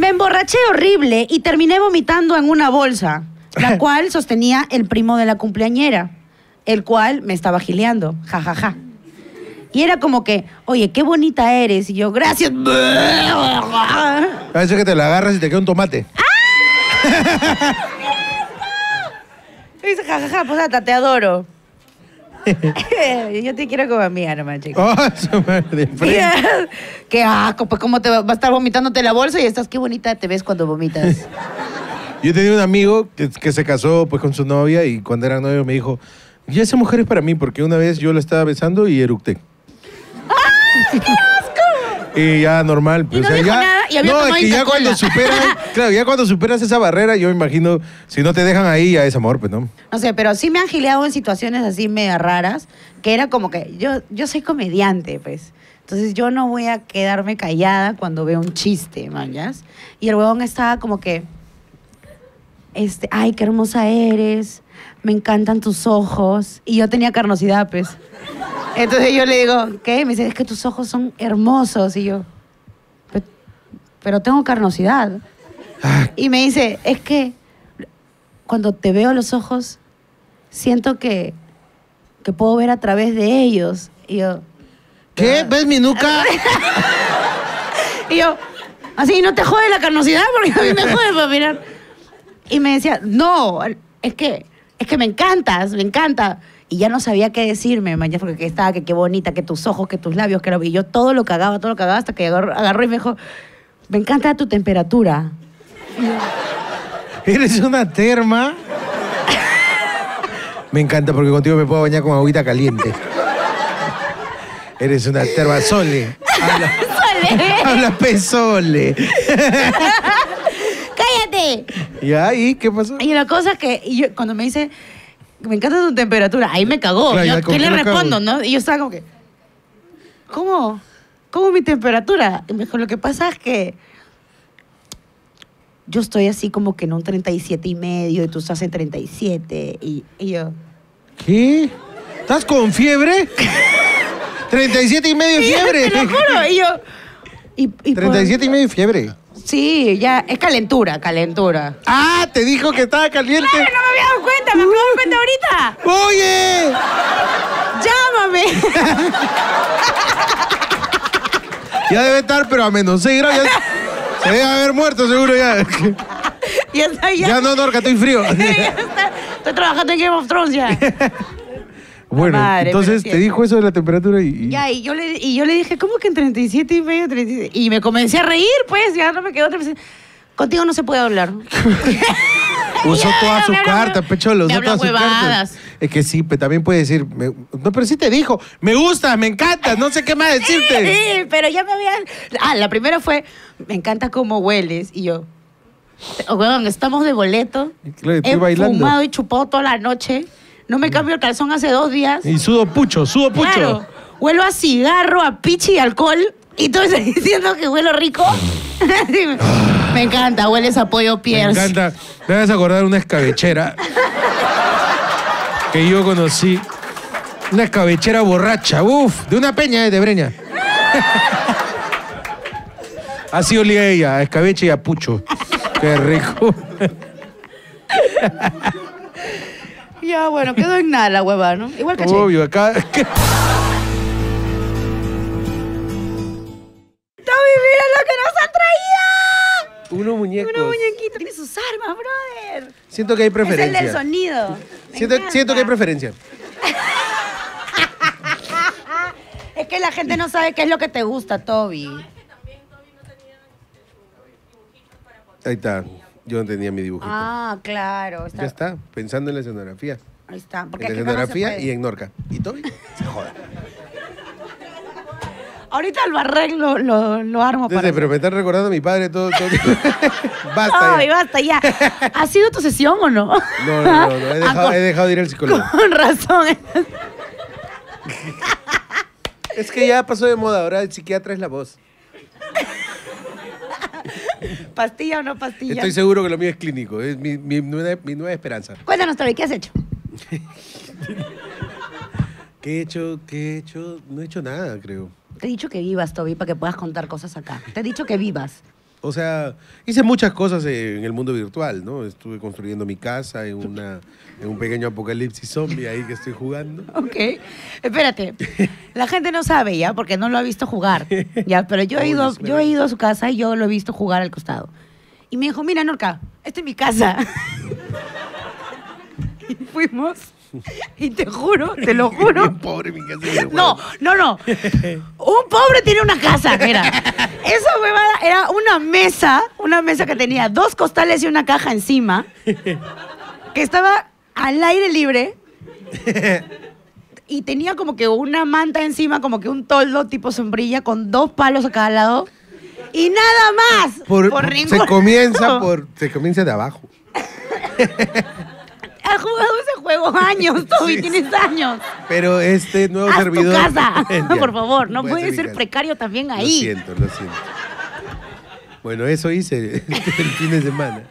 Me emborraché horrible y terminé vomitando en una bolsa, la cual sostenía el primo de la cumpleañera, el cual me estaba gileando, jajaja. Y era como que, oye, qué bonita eres. Y yo, gracias. A veces que te la agarras y te queda un tomate. Y dice, jajaja, pues hasta te adoro. Yo te quiero como amiga nomás, chico. Oh, su madre, de frente. Qué asco, pues cómo te va va a estar vomitándote la bolsa y estás, qué bonita te ves cuando vomitas. Yo tenía un amigo que, que se casó pues con su novia y cuando era novio me dijo, y esa mujer es para mí porque una vez yo la estaba besando y eructé. Y ya normal. pues, no o sea, dijo ya, nada y había no, es que ya cuando superas, claro, ya cuando superas esa barrera, yo me imagino, si no te dejan ahí, ya es amor, pues, ¿no? No sé, pero sí me han gileado en situaciones así medio raras, que era como que yo, yo soy comediante, pues. Entonces yo no voy a quedarme callada cuando veo un chiste, mañas. Y el huevón estaba como que, este, ay, qué hermosa eres, me encantan tus ojos. Y yo tenía carnosidad, pues. Entonces yo le digo, ¿qué? Me dice, es que tus ojos son hermosos. Y yo, "Pe- pero tengo carnosidad. Y me dice, es que cuando te veo los ojos, siento que, que puedo ver a través de ellos. Y yo, ¿Qué? ¿Ves mi nuca? y yo así, ¿no te jode la carnosidad? Porque a mí me jode para mirar. Y me decía, no, es que, es que me encantas, me encanta. Y ya no sabía qué decirme, mañana, porque que estaba, que qué bonita, que tus ojos, que tus labios, que lo Y yo todo lo cagaba, todo lo cagaba, hasta que agarró, agarró y me dijo, me encanta tu temperatura. Eres una terma. Me encanta porque contigo me puedo bañar con agüita caliente. Eres una terma sole. Habla, habla pesole. ¿Y ahí qué pasó? Y la cosa es que yo- cuando me dice, me encanta tu temperatura, ahí me cagó. Claro, Yo, ya, ¿con ¿Qué le cago? respondo, no? Y yo estaba como que, ¿cómo? ¿Cómo mi temperatura? Y me dijo, lo que pasa es que yo estoy así como que en un 37 y medio y tú estás en 37. Y, y yo, ¿Qué? ¿Estás con fiebre? 37 y medio fiebre. te lo juro. Y yo, y, y por- 37 y medio fiebre. Sí, ya, es calentura, calentura. Ah, te dijo que estaba caliente. ¡Ay, no me había dado cuenta! ¡Me acabo de dar cuenta ahorita! Oye, ¡Llámame! ya debe estar, pero a menos 6 grados. ya- se debe haber muerto seguro ya. ya está, ya. Ya no, Norca, estoy frío. Ya está. Estoy trabajando en Game of Thrones ya. Bueno, Madre, entonces te dijo eso de la temperatura y... y- Ya, y yo, le, y yo le dije, ¿cómo que en 37 y medio? 37? Y me comencé a reír, pues, ya no me quedó otra vez. Contigo no se puede hablar. Usó Ya, toda su carta, pecholo, usó todas sus cartas. Es que sí, pero también puede decir... me- no, pero sí te dijo, me gusta, me encanta, no sé qué más decirte. Sí, pero ya me había... Ah, la primera fue, me encanta cómo hueles. Y yo, weón, estamos de boleto. Claro, estoy He bailando. fumado y chupado toda la noche. No me cambio el calzón hace dos días. Y sudo pucho, sudo pucho. Claro, huelo a cigarro, a pichi y alcohol. Y tú estás diciendo que huelo rico. Me- me encanta, hueles a pollo Me Pierce. encanta. Me vas a acordar una escabechera que yo conocí. Una escabechera borracha, uf, de una peña eh, de Breña. Así olía ella, a escabeche y a pucho. Qué rico. Ya, bueno, quedó en nada la hueva, ¿no? Igual que Che. Obvio, acá. Tommy, mira lo que nos han traído. Unos muñecos. Una muñequita. Tiene sus armas, brother. Siento que hay Es el preferencia. del sonido. Siento, siento que hay preferencia. Es que la gente no sabe qué es lo que te gusta, Toby. Ahí está. Yo no tenía mi dibujito. Ah, claro. Está, Ya está, pensando en la escenografía. Ahí está. Porque en la escenografía y en Norca. ¿Y Toby? Se joda. Ahorita al barrer lo, lo, lo armo para... Entonces, pero me están recordando a mi padre todo. todo. Basta. Ya. basta ya. ¿Ha sido tu sesión o no? No, no, no, no, He, Ah, dejado, con- he dejado de ir al psicólogo. Con razón. Es que ya pasó de moda, ahora el psiquiatra es la voz. ¿Pastilla o no pastilla? Estoy seguro que lo mío es clínico, es mi, mi nueva, mi nueva esperanza. Cuéntanos, Toby, ¿qué has hecho? ¿Qué he hecho? ¿Qué he hecho? No he hecho nada, creo. Te he dicho que vivas, Toby, para que puedas contar cosas acá. Te he dicho que vivas. O sea, hice muchas cosas en el mundo virtual, ¿no? Estuve construyendo mi casa en, una, en un pequeño apocalipsis zombie ahí que estoy jugando. Ok. Espérate. La gente no sabe ya, porque no lo ha visto jugar. Ya, pero yo he ido, yo he ido a su casa y yo lo he visto jugar al costado. Y me dijo, mira, Norca, esta es mi casa. y fuimos. Y te juro, te lo juro. Pobre mi casa. No, no, no. Un pobre tiene una casa, mira. Esa huevada era una mesa, una mesa que tenía dos costales y una caja encima, que estaba al aire libre y tenía como que una manta encima, como que un toldo tipo sombrilla con dos palos a cada lado y nada más. Por- Por se comienza por se comienza de abajo. Has jugado ese juego años, Toby, Sí. tienes años. Pero este nuevo Haz tu servidor. casa, Ya, por favor. No puede ser casa. precario también Lo ahí. siento, lo siento. Bueno, eso hice el fin de semana.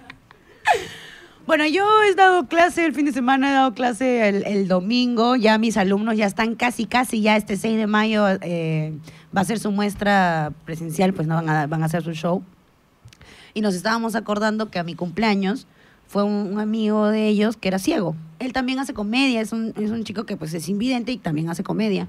Bueno, yo he dado clase el fin de semana, he dado clase el, el domingo. Ya mis alumnos ya están casi, casi, ya este 6 de mayo eh, va a ser su muestra presencial, pues no van a, van a hacer su show. Y nos estábamos acordando que a mi cumpleaños fue un, amigo de ellos que era ciego. Él también hace comedia, es un, es un chico que pues es invidente y también hace comedia.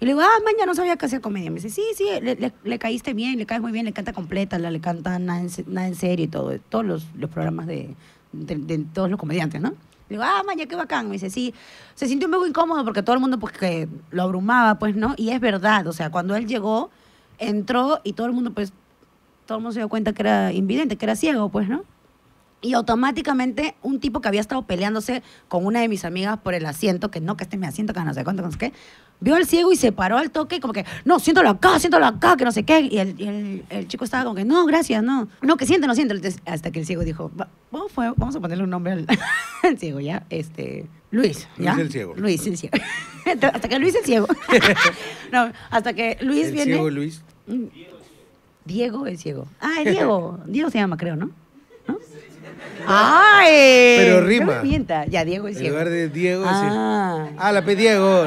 Y le digo, ah, man, ya no sabía que hacía comedia. Me dice, sí, sí, le, le- le caíste bien, le caes muy bien, le canta completa, la- le canta nada en, nada en serio y todo, todos los, los programas de, de, de todos los comediantes, ¿no? Le digo, ah, man, ya qué bacán. Me dice, sí, se sintió un poco incómodo porque todo el mundo pues que lo abrumaba, pues, ¿no? Y es verdad, o sea, cuando él llegó, entró y todo el mundo, pues, todo el mundo se dio cuenta que era invidente, que era ciego, pues, ¿no? Y automáticamente un tipo que había estado peleándose con una de mis amigas por el asiento, que no, que este es mi asiento, que no sé cuánto, que no sé qué, vio al ciego y se paró al toque como que, no, siéntalo acá, siéntalo acá, que no sé qué. Y el, el- el chico estaba como que, no, gracias, no. No, que siéntalo, siéntalo. Entonces, hasta que el ciego dijo, "Va- vamos, fue- vamos a ponerle un nombre al, al ciego, ¿ya? Este, Luis, ¿ya? Luis el ciego. Luis el ciego. hasta que Luis el ciego. no, hasta que Luis El viene... ciego Luis. Mm. Diego el ciego. Ah, el Diego. Diego se llama, creo, ¿no? ¡Ay! Pero no rima. me mienta. Ya, Diego el En ciego. lugar de Diego, Ah. Ah, la pe Diego.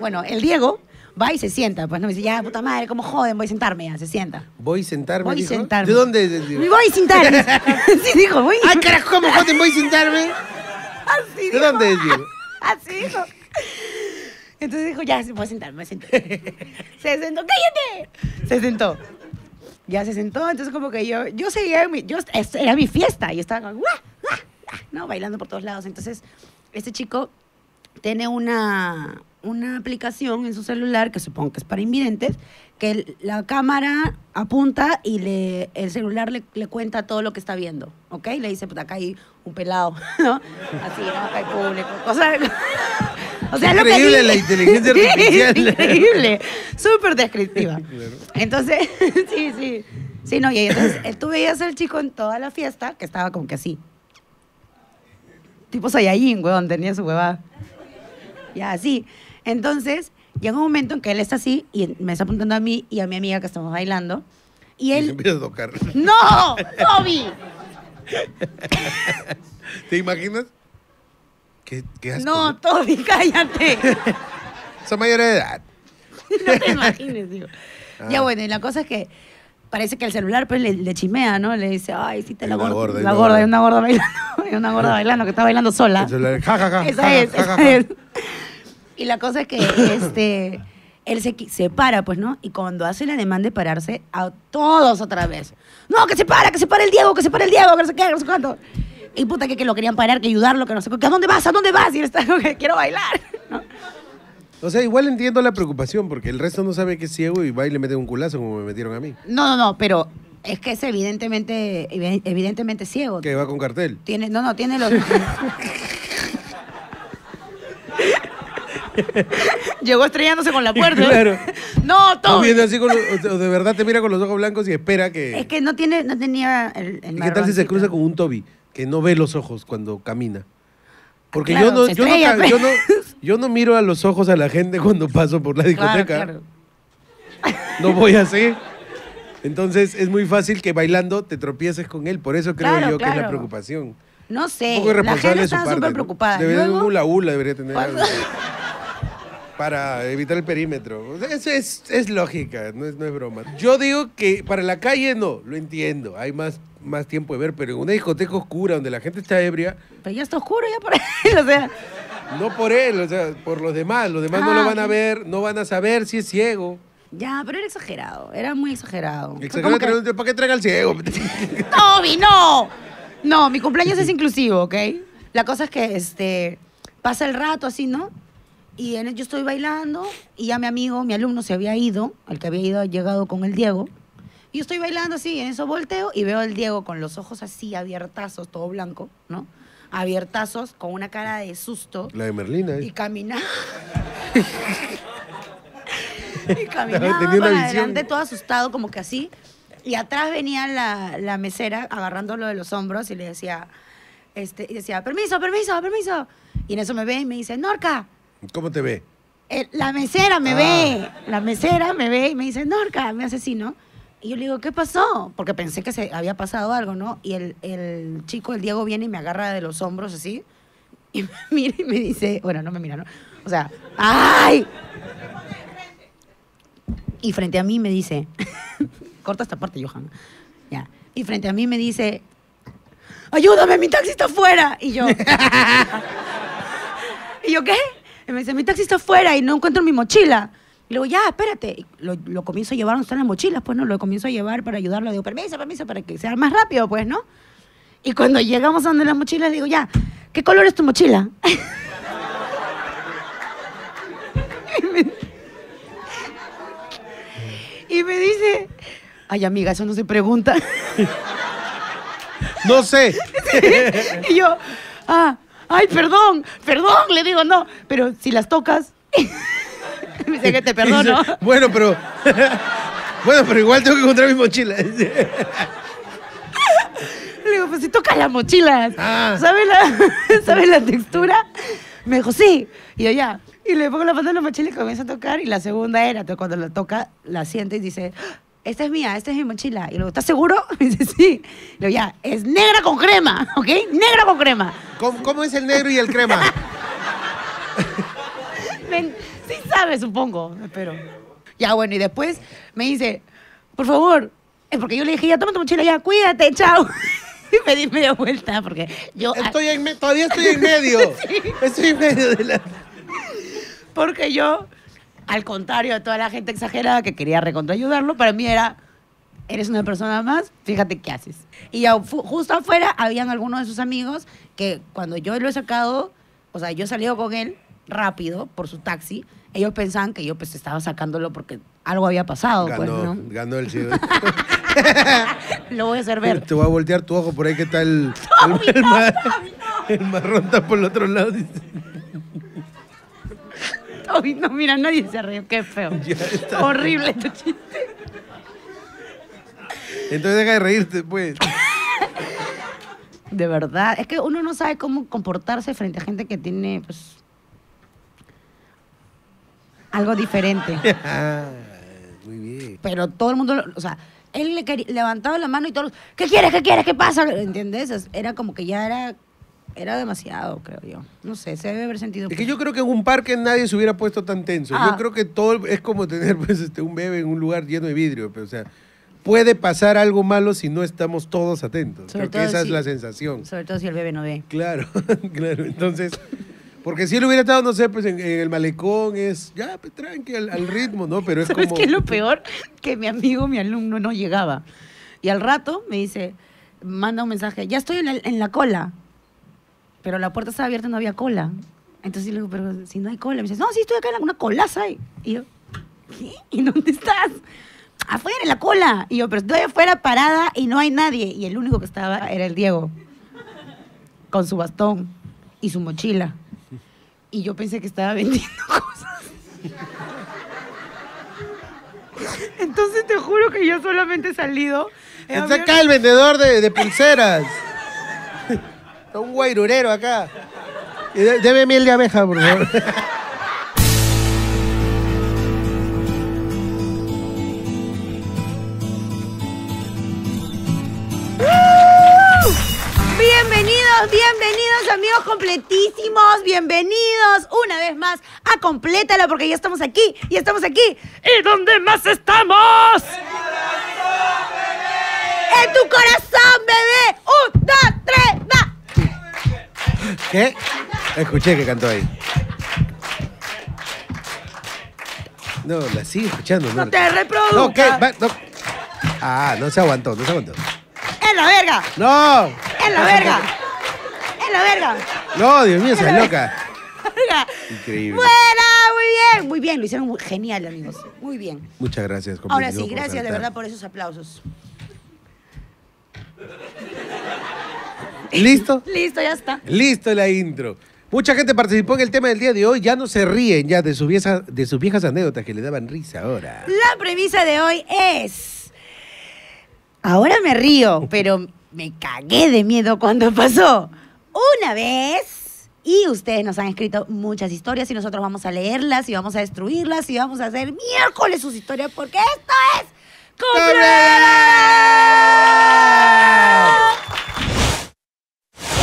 Bueno, el Diego va y se sienta. Pues no me dice, ya, puta madre, ¿cómo joden? Voy a sentarme ya. Se sienta. Voy a sentarme. Voy a sentarme. ¿De dónde es el Diego? Me voy a sentar. sí, dijo, voy. ¡Ay, carajo! ¿Cómo joden? Voy a sentarme. Así ¿De dijo. dónde es Diego? Así dijo. Entonces dijo, ya, se puede sentar, me voy a sentar. se sentó, cállate. Se sentó. Ya se sentó, entonces como que yo, yo seguía, mi, yo, es- era mi fiesta y estaba como. ¡guau! ¡guau! ¿no? Bailando por todos lados. Entonces, este chico tiene una, una aplicación en su celular, que supongo que es para invidentes, que la cámara apunta y le, el celular le, le cuenta todo lo que está viendo, ¿ok? Le dice, puta, acá hay un pelado, ¿no? Así. Acá hay público, cosas... O sea, lo que Increíble la inteligencia artificial. increíble, súper descriptiva. Claro. Entonces, sí, sí. Sí, no, y entonces eh, tú veías al chico en toda la fiesta que estaba como que así. Tipo Saiyajin, weón, tenía su huevada. Ya, así. Entonces, llega un momento en que él está así y me está apuntando a mí y a mi amiga que estamos bailando. Y Y se él. empieza a tocar. ¡No! ¡Toby! ¿Te imaginas? ¿Qué, qué asco, No, Toby, cállate. Son mayores de edad. No te imagines, digo. Ah. Ya bueno, y la cosa es que parece que el celular pues le, le chimea, ¿no? Le dice, ay, sí, te la, gorda, hay La gorda, hay gorda. una gorda bailando. Hay una gorda bailando que está bailando sola. El celular, ja, ja, ja, Esa ja, es, esa es. Y la cosa es que este, él se, se para, pues, ¿no? Y cuando hace la demanda de pararse, a todos otra vez. No, que se para, que se para el Diego, que se para el Diego, que no sé qué, que no sé cuánto. Y puta que, que lo querían parar, que ayudarlo, que no sé qué. ¿A dónde vas? ¿A dónde vas? Y él está como que quiero bailar. ¿no? O sea, igual entiendo la preocupación porque el resto no sabe que es ciego y va y le mete un culazo como me metieron a mí. No, no, no, pero es que es evidentemente, evi- evidentemente ciego. Que va con cartel. Tiene, no, no, tiene los. Llegó estrellándose con la puerta. Claro. No, todo. viene así con los- o de verdad te mira con los ojos blancos y espera que... Es que no tiene, no tenía el, el ¿Y qué tal si se cruza con un Toby que no ve los ojos cuando camina? Porque Claro, yo, no, yo, no, estrella, ca- pues. yo, no, yo no miro a los ojos a la gente cuando paso por la discoteca. claro. No voy así. Entonces es muy fácil que bailando te tropieces con él. Por eso creo yo que es la preocupación. No sé. Un poco la irresponsable gente su estaba parte. súper ¿no? preocupada. Debería Luego, un hula hula debería tener. algo. Para evitar el perímetro. O sea, Es, es, es lógica, no es, no es broma. Yo digo que para la calle no, lo entiendo. Hay más, más tiempo de ver, pero en una discoteca oscura donde la gente está ebria, Pero ya está oscuro ya por ahí, o sea. no por él, o sea, por los demás. Los demás no Ah, lo van a ver, no van a saber si es ciego. Ya, pero era exagerado, era muy exagerado. Exagerado, que- ¿para qué traiga al ciego? Toby, no. No, mi cumpleaños es inclusivo, ¿ok? La cosa es que este, pasa el rato así, ¿no? Y en, yo estoy bailando y ya mi amigo, mi alumno se había ido, el que había ido, llegado con el Diego. Y yo estoy bailando así, y en eso volteo y veo al Diego con los ojos así abiertazos, todo blanco, ¿no? Abiertazos, con una cara de susto. La de Merlina, Y ¿eh? caminaba. y caminaba Tenía para adelante todo asustado, como que así. Y atrás venía la, la mesera agarrándolo de los hombros y le decía, este, y decía, permiso, permiso, permiso. Y en eso me ve y me dice, Norca, ¿Cómo te ve? eh, la mesera me Ah. ve, la mesera me ve y me dice, Norca, me hace así, ¿no? Y yo le digo, ¿qué pasó? Porque pensé que se había pasado algo, ¿no? Y el, el chico, el Diego, viene y me agarra de los hombros así. Y me mira y me dice, bueno, no me mira, ¿no? O sea, ¡ay! Y frente a mí me dice, corta esta parte, Johan. Ya. Y frente a mí me dice, ayúdame, mi taxi está afuera. Y yo, ¿y yo qué? Y me dice, mi taxi está afuera y no encuentro mi mochila. Y le digo, ya, espérate. Y lo, lo comienzo a llevar donde están las mochilas, pues, ¿no? Lo comienzo a llevar para ayudarlo. Digo, permiso, permiso, para que sea más rápido, pues, ¿no? Y cuando llegamos a donde las mochilas, digo, ya, ¿qué color es tu mochila? y, me, y me dice, ay, amiga, eso no se pregunta. No sé. y yo, ah, ay, perdón, perdón, le digo, no, pero si las tocas, me dice que te perdono. Bueno, pero. bueno, pero igual tengo que encontrar mi mochila. Le digo, pues si tocas las mochilas, Ah. ¿sabes la, ¿sabes la textura? Me dijo, sí. Y yo, ya. Y le pongo la mano en la mochila y comienza a tocar. Y la segunda era, cuando la toca, la siente y dice, esta es mía, esta es mi mochila. Y luego, ¿estás seguro? Me dice, sí. Le digo, ya, es negra con crema, ¿ok? Negra con crema. ¿Cómo, cómo es el negro y el crema? Sí sabe, supongo, pero... Ya, bueno, y después me dice, por favor, es porque yo le dije, ya, toma tu mochila, ya, cuídate, chao. Y me di media vuelta porque yo... Estoy en me- todavía estoy en medio. Estoy en medio de la. Porque yo, al contrario de toda la gente exagerada que quería recontra ayudarlo, para mí era, eres una persona más, fíjate qué haces. Y justo afuera habían algunos de sus amigos que cuando yo lo he sacado, o sea, yo he salido con él rápido por su taxi, ellos pensaban que yo pues estaba sacándolo porque algo había pasado, pues, Ganó, ¿no? ganó el ciego. Lo voy a hacer ver. Te voy a voltear tu ojo por ahí que está el. Toby, el, el no, mar- el marrón está por el otro lado. Toby, no, mira, nadie se rió, qué feo. Horrible tu chiste. Entonces deja de reírte, pues. De verdad, es que uno no sabe cómo comportarse frente a gente que tiene, pues, algo diferente. Ah, Muy bien. Pero todo el mundo, o sea, él le levantaba la mano y todos, ¿qué quieres? ¿Qué quieres? ¿Qué pasa? ¿Entiendes? Es- Era como que ya era, era demasiado, creo yo. No sé, se debe haber sentido. Es que pues, yo creo que en un parque nadie se hubiera puesto tan tenso. Ah. Yo creo que todo es como tener pues, este, un bebé en un lugar lleno de vidrio. Pero, o sea, puede pasar algo malo si no estamos todos atentos. Sobre creo que todo esa es si- la sensación. Sobre todo si el bebé no ve. Claro, claro. Entonces, porque si él hubiera estado, no sé, pues en, en el malecón es, ya, pues tranqui, al, al ritmo, ¿no? Pero es ¿Sabes como... qué es lo peor? Que mi amigo, mi alumno, no llegaba. Y al rato me dice, manda un mensaje, ya estoy en la, en la cola. Pero la puerta estaba abierta y no había cola. Entonces le digo, pero si no hay cola. Me dice, no, sí, estoy acá en una colaza. ahí". Y yo, ¿qué? ¿Y dónde estás? Afuera, en la cola. Y yo, pero estoy afuera parada y no hay nadie. Y el único que estaba era el Diego. Con su bastón y su mochila. Y yo pensé que estaba vendiendo cosas. Entonces te juro que yo solamente he salido. Está acá el vendedor de, de pulseras. Un guairurero acá. Deme miel de abeja, por favor. Bienvenidos bienvenidos amigos completísimos, bienvenidos una vez más a Complétalo porque ya estamos aquí y estamos aquí. ¿Y dónde más estamos? ¡En tu corazón, bebé! ¡Un, dos, tres, va! ¿Qué? Escuché que cantó ahí. No, la sigue escuchando, ¿no? No te reproduzcas. No, ¿qué? Va- no. Ah, no se aguantó, no se aguantó. ¡En la verga! ¡No! ¡En la verga! ¡En la verga! No, Dios mío, esa es loca. Verga. Increíble. ¡Buena! Muy bien. Muy bien, lo hicieron muy- genial, amigos. Muy bien. Muchas gracias, Ahora sí, por gracias de saltar. verdad por esos aplausos. ¿Listo? Listo, ya está. Listo la intro. Mucha gente participó en el tema del día de hoy. Ya no se ríen ya de sus viejas, de sus viejas anécdotas que le daban risa ahora. La premisa de hoy es. Ahora me río, pero me cagué de miedo cuando pasó. Una vez. Y ustedes nos han escrito muchas historias y nosotros vamos a leerlas y vamos a destruirlas y vamos a hacer miércoles sus historias porque esto es. ¡Completo!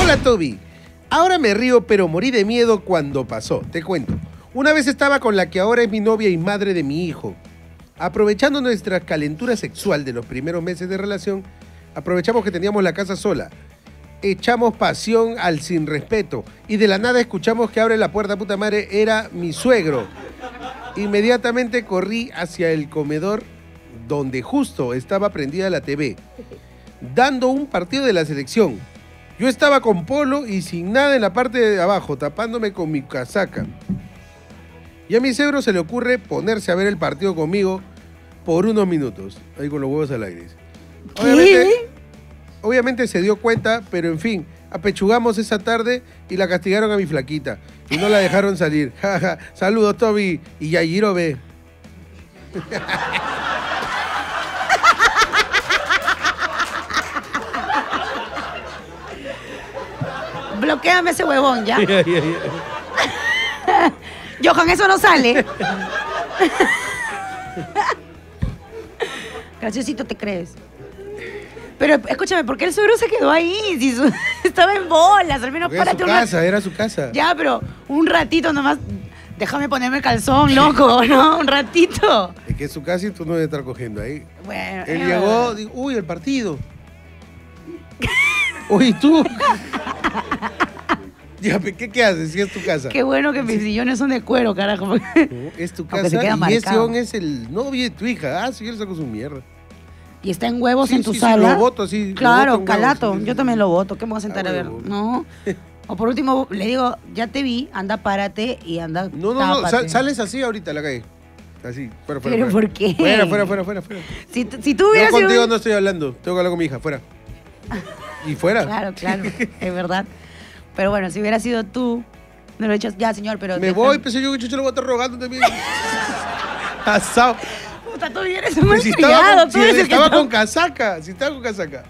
Hola Toby. Ahora me río, pero morí de miedo cuando pasó. Te cuento. Una vez estaba con la que ahora es mi novia y madre de mi hijo. Aprovechando nuestra calentura sexual de los primeros meses de relación, aprovechamos que teníamos la casa sola. Echamos pasión al sin respeto y de la nada escuchamos que abre la puerta puta madre era mi suegro. Inmediatamente corrí hacia el comedor donde justo estaba prendida la TV, dando un partido de la selección. Yo estaba con polo y sin nada en la parte de abajo, tapándome con mi casaca. Y a mi cebro se le ocurre ponerse a ver el partido conmigo por unos minutos, ahí con los huevos al aire. ¿Qué? Obviamente, obviamente se dio cuenta, pero en fin, apechugamos esa tarde y la castigaron a mi flaquita. Y no la dejaron salir. Saludos, Toby. Y Yayiro ve. Bloqueame ese huevón, ¿ya? Johan, eso no sale. Graciosito te crees. Pero escúchame, ¿por qué el suegro se quedó ahí? Si su- estaba en bolas, al menos Porque era su párate un rato. casa, era su casa. Ya, pero un ratito nomás. Déjame ponerme el calzón, loco, ¿no? Un ratito. Es que es su casa y tú no debes estar cogiendo ahí. Bueno. Él es llegó, dijo, uy, el partido. Uy, tú. Ya, ¿qué, qué haces si es tu casa? Qué bueno que mis sillones son de cuero, carajo. No, es tu Aunque se casa queda y ese marcado. on es el novio de tu hija. Ah, sí, él sacó su mierda. Y está en huevos Sí, en tu sí, sí, sala. lo voto así, lo Claro, voto en huevos, calato. sí, sí, Yo sí. también lo voto. ¿Qué me voy a sentar Ah, a ver? No. O por último, le digo, ya te vi, anda, párate y anda. No, no, no, sal- sales así ahorita a la calle. Así, fuera, fuera. ¿Pero fuera. por qué? Fuera, fuera, fuera, fuera. fuera. Si, si tú Yo hubieras sido contigo un- no estoy hablando. Tengo que hablar con mi hija, fuera. Y fuera. Claro, claro, es verdad. Pero bueno, si hubiera sido tú, no lo he. Ya, señor, pero. Me voy, pensé yo que Chucho lo voy a estar rogando también. Asado. Puta, tú eres un Pues si estaba, con, Tú si el estaba con casaca, si estaba con casaca.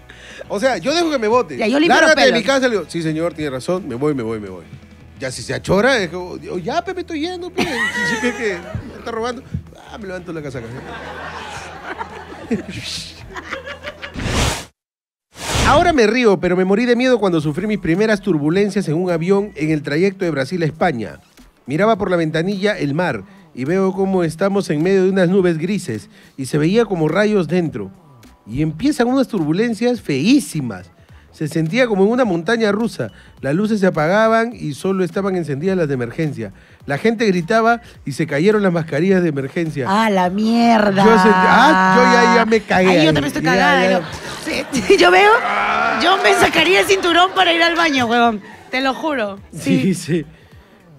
O sea, yo dejo que me vote. Ya, yo Lárgate de mi casa, le digo, sí señor, tiene razón, me voy, me voy, me voy. Ya si se achora, digo, ya, Pepe, estoy yendo, Pepe. Si que, que me está robando, ah, me levanto la casaca. Ahora me río, pero me morí de miedo cuando sufrí mis primeras turbulencias en un avión en el trayecto de Brasil a España. Miraba por la ventanilla el mar y veo cómo estamos en medio de unas nubes grises y se veía como rayos dentro. Y empiezan unas turbulencias feísimas. Se sentía como en una montaña rusa. Las luces se apagaban y solo estaban encendidas las de emergencia. La gente gritaba y se cayeron las mascarillas de emergencia. Ah, la mierda. Yo sentí- ah, yo ya- ya me cagué Ay, yo también estoy cagada. ya. Yo, veo, yo me sacaría el cinturón para ir al baño, huevón. Te lo juro. Sí, sí.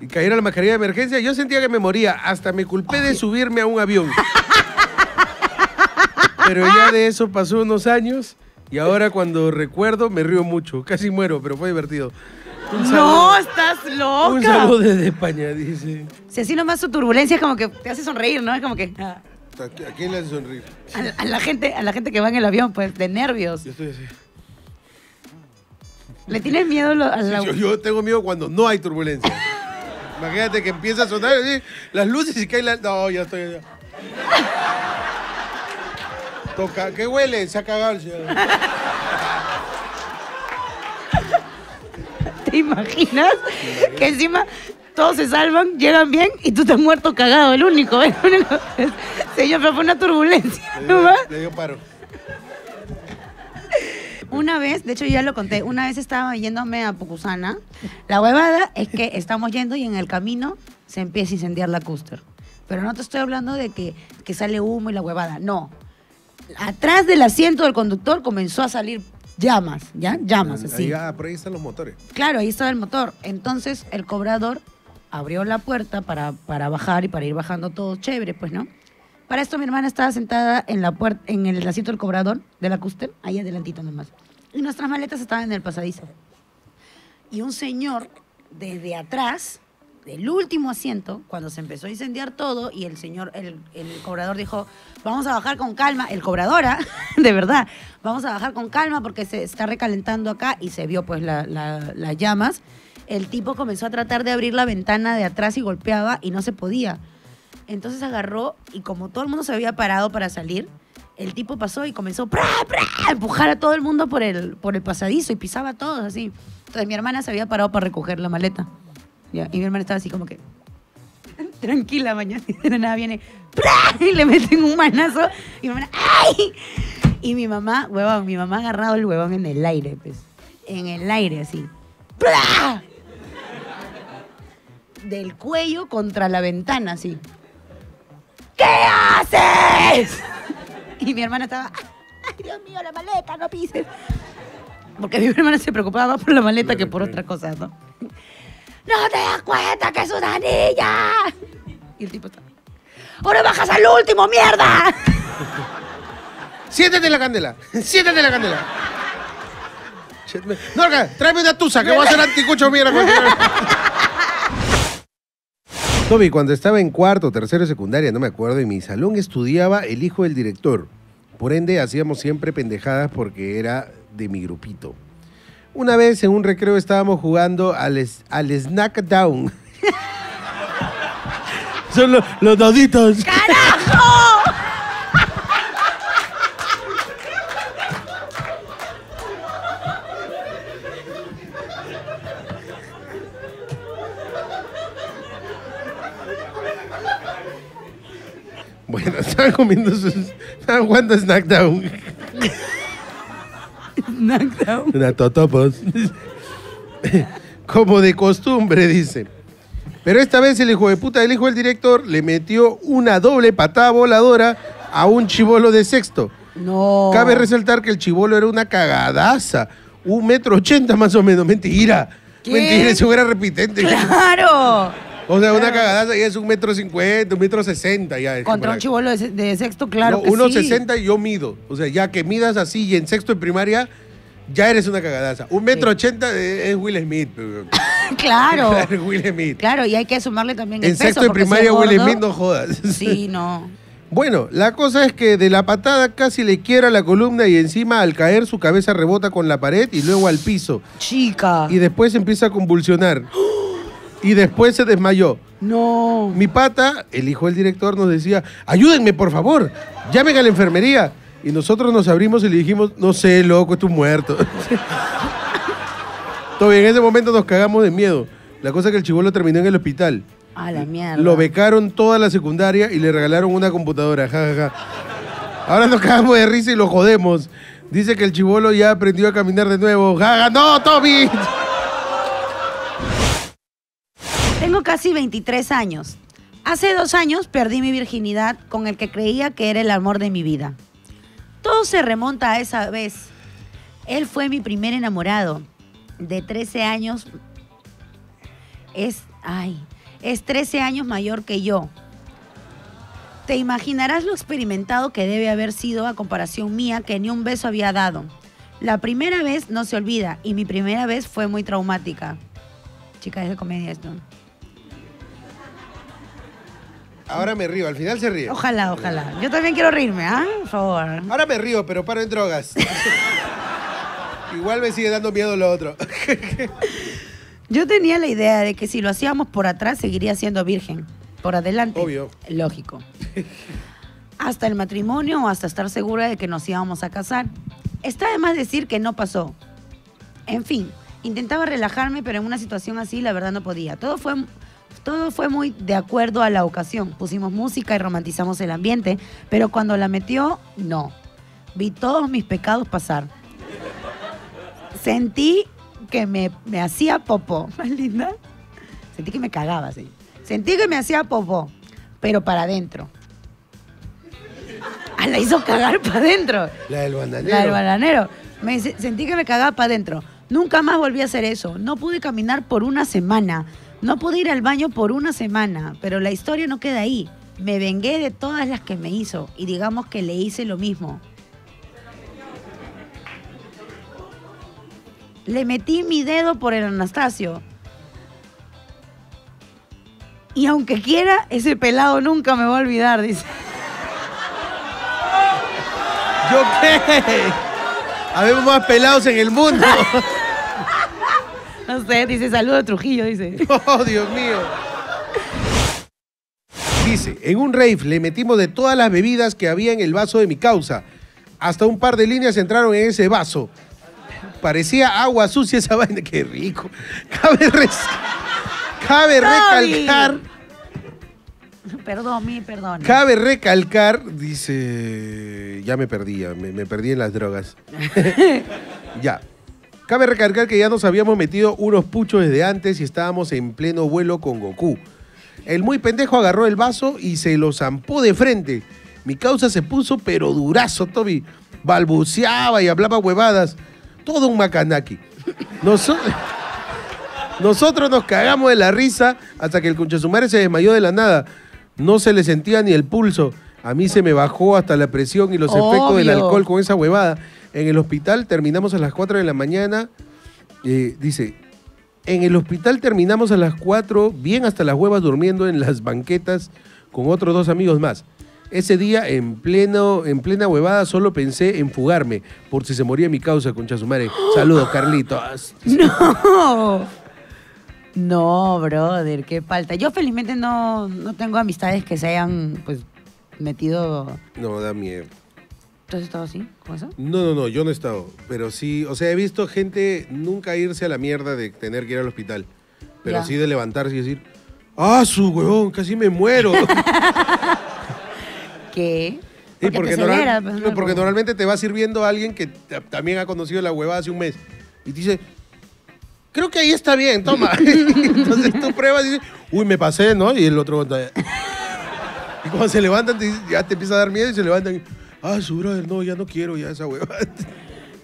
Y cayeron la mascarilla de emergencia. Yo sentía que me moría. Hasta me culpé de subirme a un avión. Pero ya de eso pasó unos años. Y ahora cuando recuerdo me río mucho. Casi muero, pero fue divertido. Un No, estás un loca. saludo desde España, dice. Si así nomás su turbulencia es como que te hace sonreír, ¿no? Es como que ah, ¿A quién le hace sonreír? a, la- a la gente, a la gente que va en el avión, pues, de nervios. Yo estoy así. ¿Le tienes miedo a la... Yo, yo tengo miedo cuando no hay turbulencia. Imagínate que empieza a sonar así, las luces y cae la. No, ya estoy allá. Toca. ¿Qué huele? Se ha cagado el señor. Imaginas? Que encima todos se salvan, llegan bien y tú te has muerto cagado, el único. El único. Señor, pero fue una turbulencia. Le ¿no dio, va? le dio paro. Una vez, de hecho ya lo conté, una vez estaba yéndome a Pucusana. La huevada es que estamos yendo y en el camino se empieza a incendiar la cúster. Pero no te estoy hablando de que, que sale humo y la huevada, no. Atrás del asiento del conductor comenzó a salir llamas, ¿ya? Llamas, así. Ahí, ah, por ahí están los motores. Claro, ahí estaba el motor. Entonces el cobrador abrió la puerta para, para bajar y para ir bajando todo chévere, pues, ¿no? Para esto mi hermana estaba sentada en la puerta, en el asiento del cobrador de la ahí adelantito nomás. Y nuestras maletas estaban en el pasadizo. Y un señor desde atrás, del último asiento, cuando se empezó a incendiar todo, y el señor, el, el cobrador dijo, vamos a bajar con calma, el cobradora, de verdad, vamos a bajar con calma porque se está recalentando acá y se vio pues la- la- las llamas. El tipo comenzó a tratar de abrir la ventana de atrás y golpeaba y no se podía. Entonces agarró y como todo el mundo se había parado para salir, el tipo pasó y comenzó ¡pra, pra! a empujar a todo el mundo por el, por el pasadizo y pisaba a todos así. Entonces mi hermana se había parado para recoger la maleta. Y mi hermana estaba así como que, tranquila, mañana. De nada viene, y le meten un manazo. Y mi hermana, ¡ay! Y mi mamá, huevón, mi mamá ha agarrado el huevón en el aire, pues. En el aire, así. ¡Pra! Del cuello contra la ventana, así. ¿Qué haces? Y mi hermana estaba, ay, Dios mío, la maleta, no pises. Porque mi hermana se preocupaba más por la maleta que por claro. otra cosa, ¿no? ¡No te das cuenta que es una niña! Y el tipo está, ¡ahora bajas al último, mierda! Siéntate en la candela. Siéntate en la candela. Norca, tráeme una tusa que voy a hacer anticucho mierda. Toby, cuando estaba en cuarto, tercero de secundaria, no me acuerdo, en mi salón estudiaba el hijo del director. Por ende, hacíamos siempre pendejadas porque era de mi grupito. Una vez en un recreo estábamos jugando al, es- al Snack Down. Son los, los daditos. ¡Carajo! Bueno, estaban comiendo sus. Estaban jugando Snack Down. Una totopos. Como de costumbre, dice. Pero esta vez el hijo de puta del hijo del director le metió una doble patada voladora a un chivolo de sexto. No. Cabe resaltar que el chivolo era una cagadaza. Un metro ochenta más o menos. Mentira. ¿Qué? Mentira, eso era repitente. ¡Claro! O sea, una cagadaza ya es un metro cincuenta, un metro sesenta ya. Contra un chivolo de, se- de sexto, claro No, que uno sí. 60 y yo mido. O sea, ya que midas así y en sexto de primaria, ya eres una cagadaza. Un metro ochenta es Will Smith. Claro. Claro, Will Smith. Claro, y hay que sumarle también el En peso. sexto de si primaria, Will Smith no jodas. Sí, no. Bueno, la cosa es que de la patada casi le quiera la columna y encima al caer su cabeza rebota con la pared y luego al piso. Chica. Y después empieza a convulsionar. Y después se desmayó. No. Mi pata, el hijo del director, nos decía, ayúdenme, por favor, llamen a la enfermería. Y nosotros nos abrimos y le dijimos, no sé, loco, es tu muerto. Todo bien, en ese momento nos cagamos de miedo. La cosa es que el chivolo terminó en el hospital. A la mierda. Lo becaron toda la secundaria y le regalaron una computadora. Ja, ja, ja. Ahora nos cagamos de risa y lo jodemos. Dice que el chivolo ya aprendió a caminar de nuevo. Ja, ja. ¡No, Toby! Tengo casi 23 años. Hace dos años perdí mi virginidad con el que creía que era el amor de mi vida. Todo se remonta a esa vez. Él fue mi primer enamorado. De 13 años. Es. Ay. Es 13 años mayor que yo. Te imaginarás lo experimentado que debe haber sido a comparación mía que ni un beso había dado. La primera vez no se olvida y mi primera vez fue muy traumática. Chica, es de comedia esto. Ahora me río, al final se ríe. Ojalá, ojalá. Yo también quiero reírme, ¿ah? Por favor. Ahora me río, pero paro en drogas. Igual me sigue dando miedo lo otro. Yo tenía la idea de que si lo hacíamos por atrás seguiría siendo virgen. Por adelante. Obvio. Lógico. Hasta el matrimonio o hasta estar segura de que nos íbamos a casar. Está de más decir que no pasó. En fin, Intentaba relajarme, pero en una situación así la verdad no podía. Todo fue, todo fue muy de acuerdo a la ocasión. Pusimos música y romantizamos el ambiente, pero cuando la metió, no. Vi todos mis pecados pasar. Sentí que me, me hacía popó. Más linda. Sentí que me cagaba, sí. Sentí que me hacía popó, pero para adentro. Ah, la hizo cagar para adentro. La del bananero. La del. Me se- sentí que me cagaba para adentro. Nunca más volví a hacer eso. No pude caminar por una semana. No pude ir al baño por una semana. Pero la historia no queda ahí. Me vengué de todas las que me hizo. Y digamos que le hice lo mismo. Le metí mi dedo por el Anastasio. Y aunque quiera, ese pelado nunca me va a olvidar, dice. ¿Yo qué? Habemos más pelados en el mundo. No sé, dice saludo a Trujillo, dice. Oh, Dios mío. Dice, en un rave le metimos de todas las bebidas que había en el vaso de mi causa. Hasta un par de líneas entraron en ese vaso. Parecía agua sucia esa vaina. Qué rico. Cabe, res- cabe recalcar, Perdón, mi perdón. cabe recalcar, dice, ya me perdí, ya, me, me perdí en las drogas. ya. Cabe recalcar que ya nos habíamos metido unos puchos desde antes y estábamos en pleno vuelo con Goku. El muy pendejo agarró el vaso y se lo zampó de frente. Mi causa se puso pero durazo, Toby. Balbuceaba y hablaba huevadas. Todo un macanaki. Noso- Nosotros nos cagamos de la risa hasta que el conchasumare se desmayó de la nada. No se le sentía ni el pulso. A mí se me bajó hasta la presión y los efectos del alcohol con esa huevada. En el hospital terminamos a las 4 de la mañana. Eh, dice, en el hospital terminamos a las 4, bien hasta las huevas durmiendo en las banquetas con otros dos amigos más. Ese día, en, pleno, en plena huevada, solo pensé en fugarme por si se moría mi causa, concha su madre. Saludos, Carlitos. No. No, brother, qué falta. Yo felizmente no, no tengo amistades que se hayan pues metido. No, da miedo. ¿Tú has estado así? ¿Con eso? No, no, no, yo no he estado. Pero sí, o sea, he visto gente nunca irse a la mierda de tener que ir al hospital. Pero Ya. sí de levantarse y decir, ¡ah, su huevón! Casi me muero. ¿Qué? Sí, Porque, te normal- acelera, pues, no, ¿no? porque Como- normalmente te va sirviendo alguien que t- también ha conocido la huevada hace un mes. Y te dice, creo que ahí está bien, toma. Entonces tú pruebas y dices, uy, me pasé, ¿no? Y el otro... Y cuando se levantan, te dice- ya te empieza a dar miedo y se levantan. y, Ah, su brother, no, ya no quiero ya esa huevada.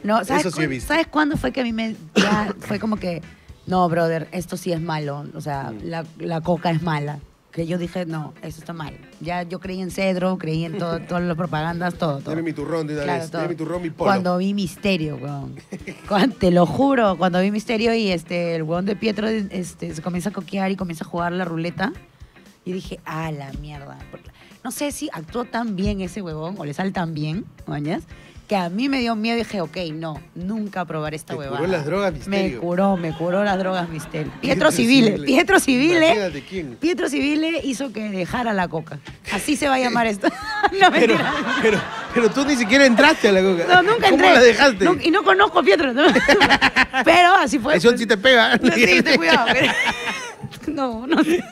No, ¿sabes, Eso sí he cu- visto. ¿sabes cuándo fue que a mí me... ya fue como que, no, brother, esto sí es malo. O sea, Mm. la, la coca es mala. Que yo dije, no, eso está mal. Ya yo creí en Cedro, creí en todo, todas las propagandas, todo, todo. Dame mi turrón de Claro. Dame mi turrón, mi polo. Cuando vi Misterio, weón. Cuando- te lo juro, cuando vi Misterio y este, el weón de Pietro este, se comienza a coquear y comienza a jugar la ruleta, y dije, ah, la mierda. Porque No sé si actuó tan bien ese huevón o le sale tan bien, ¿mañas? Que a mí me dio miedo y dije, ok, no, nunca probaré esta Te huevada. curó las drogas Me Misterio. curó, me curó las drogas Misterio. Pietro Pietro Civile, Civile. Pietro Civile. Quién. Pietro Civile hizo que dejara la coca. Así se va a llamar esto. no, Pero, pero, pero tú ni siquiera entraste a la coca. No, nunca ¿Cómo entré. la dejaste? No, y no conozco a Pietro. ¿no? Pero así fue. Eso sí te pega. No, sí, ten cuidado. pero- No, no sé.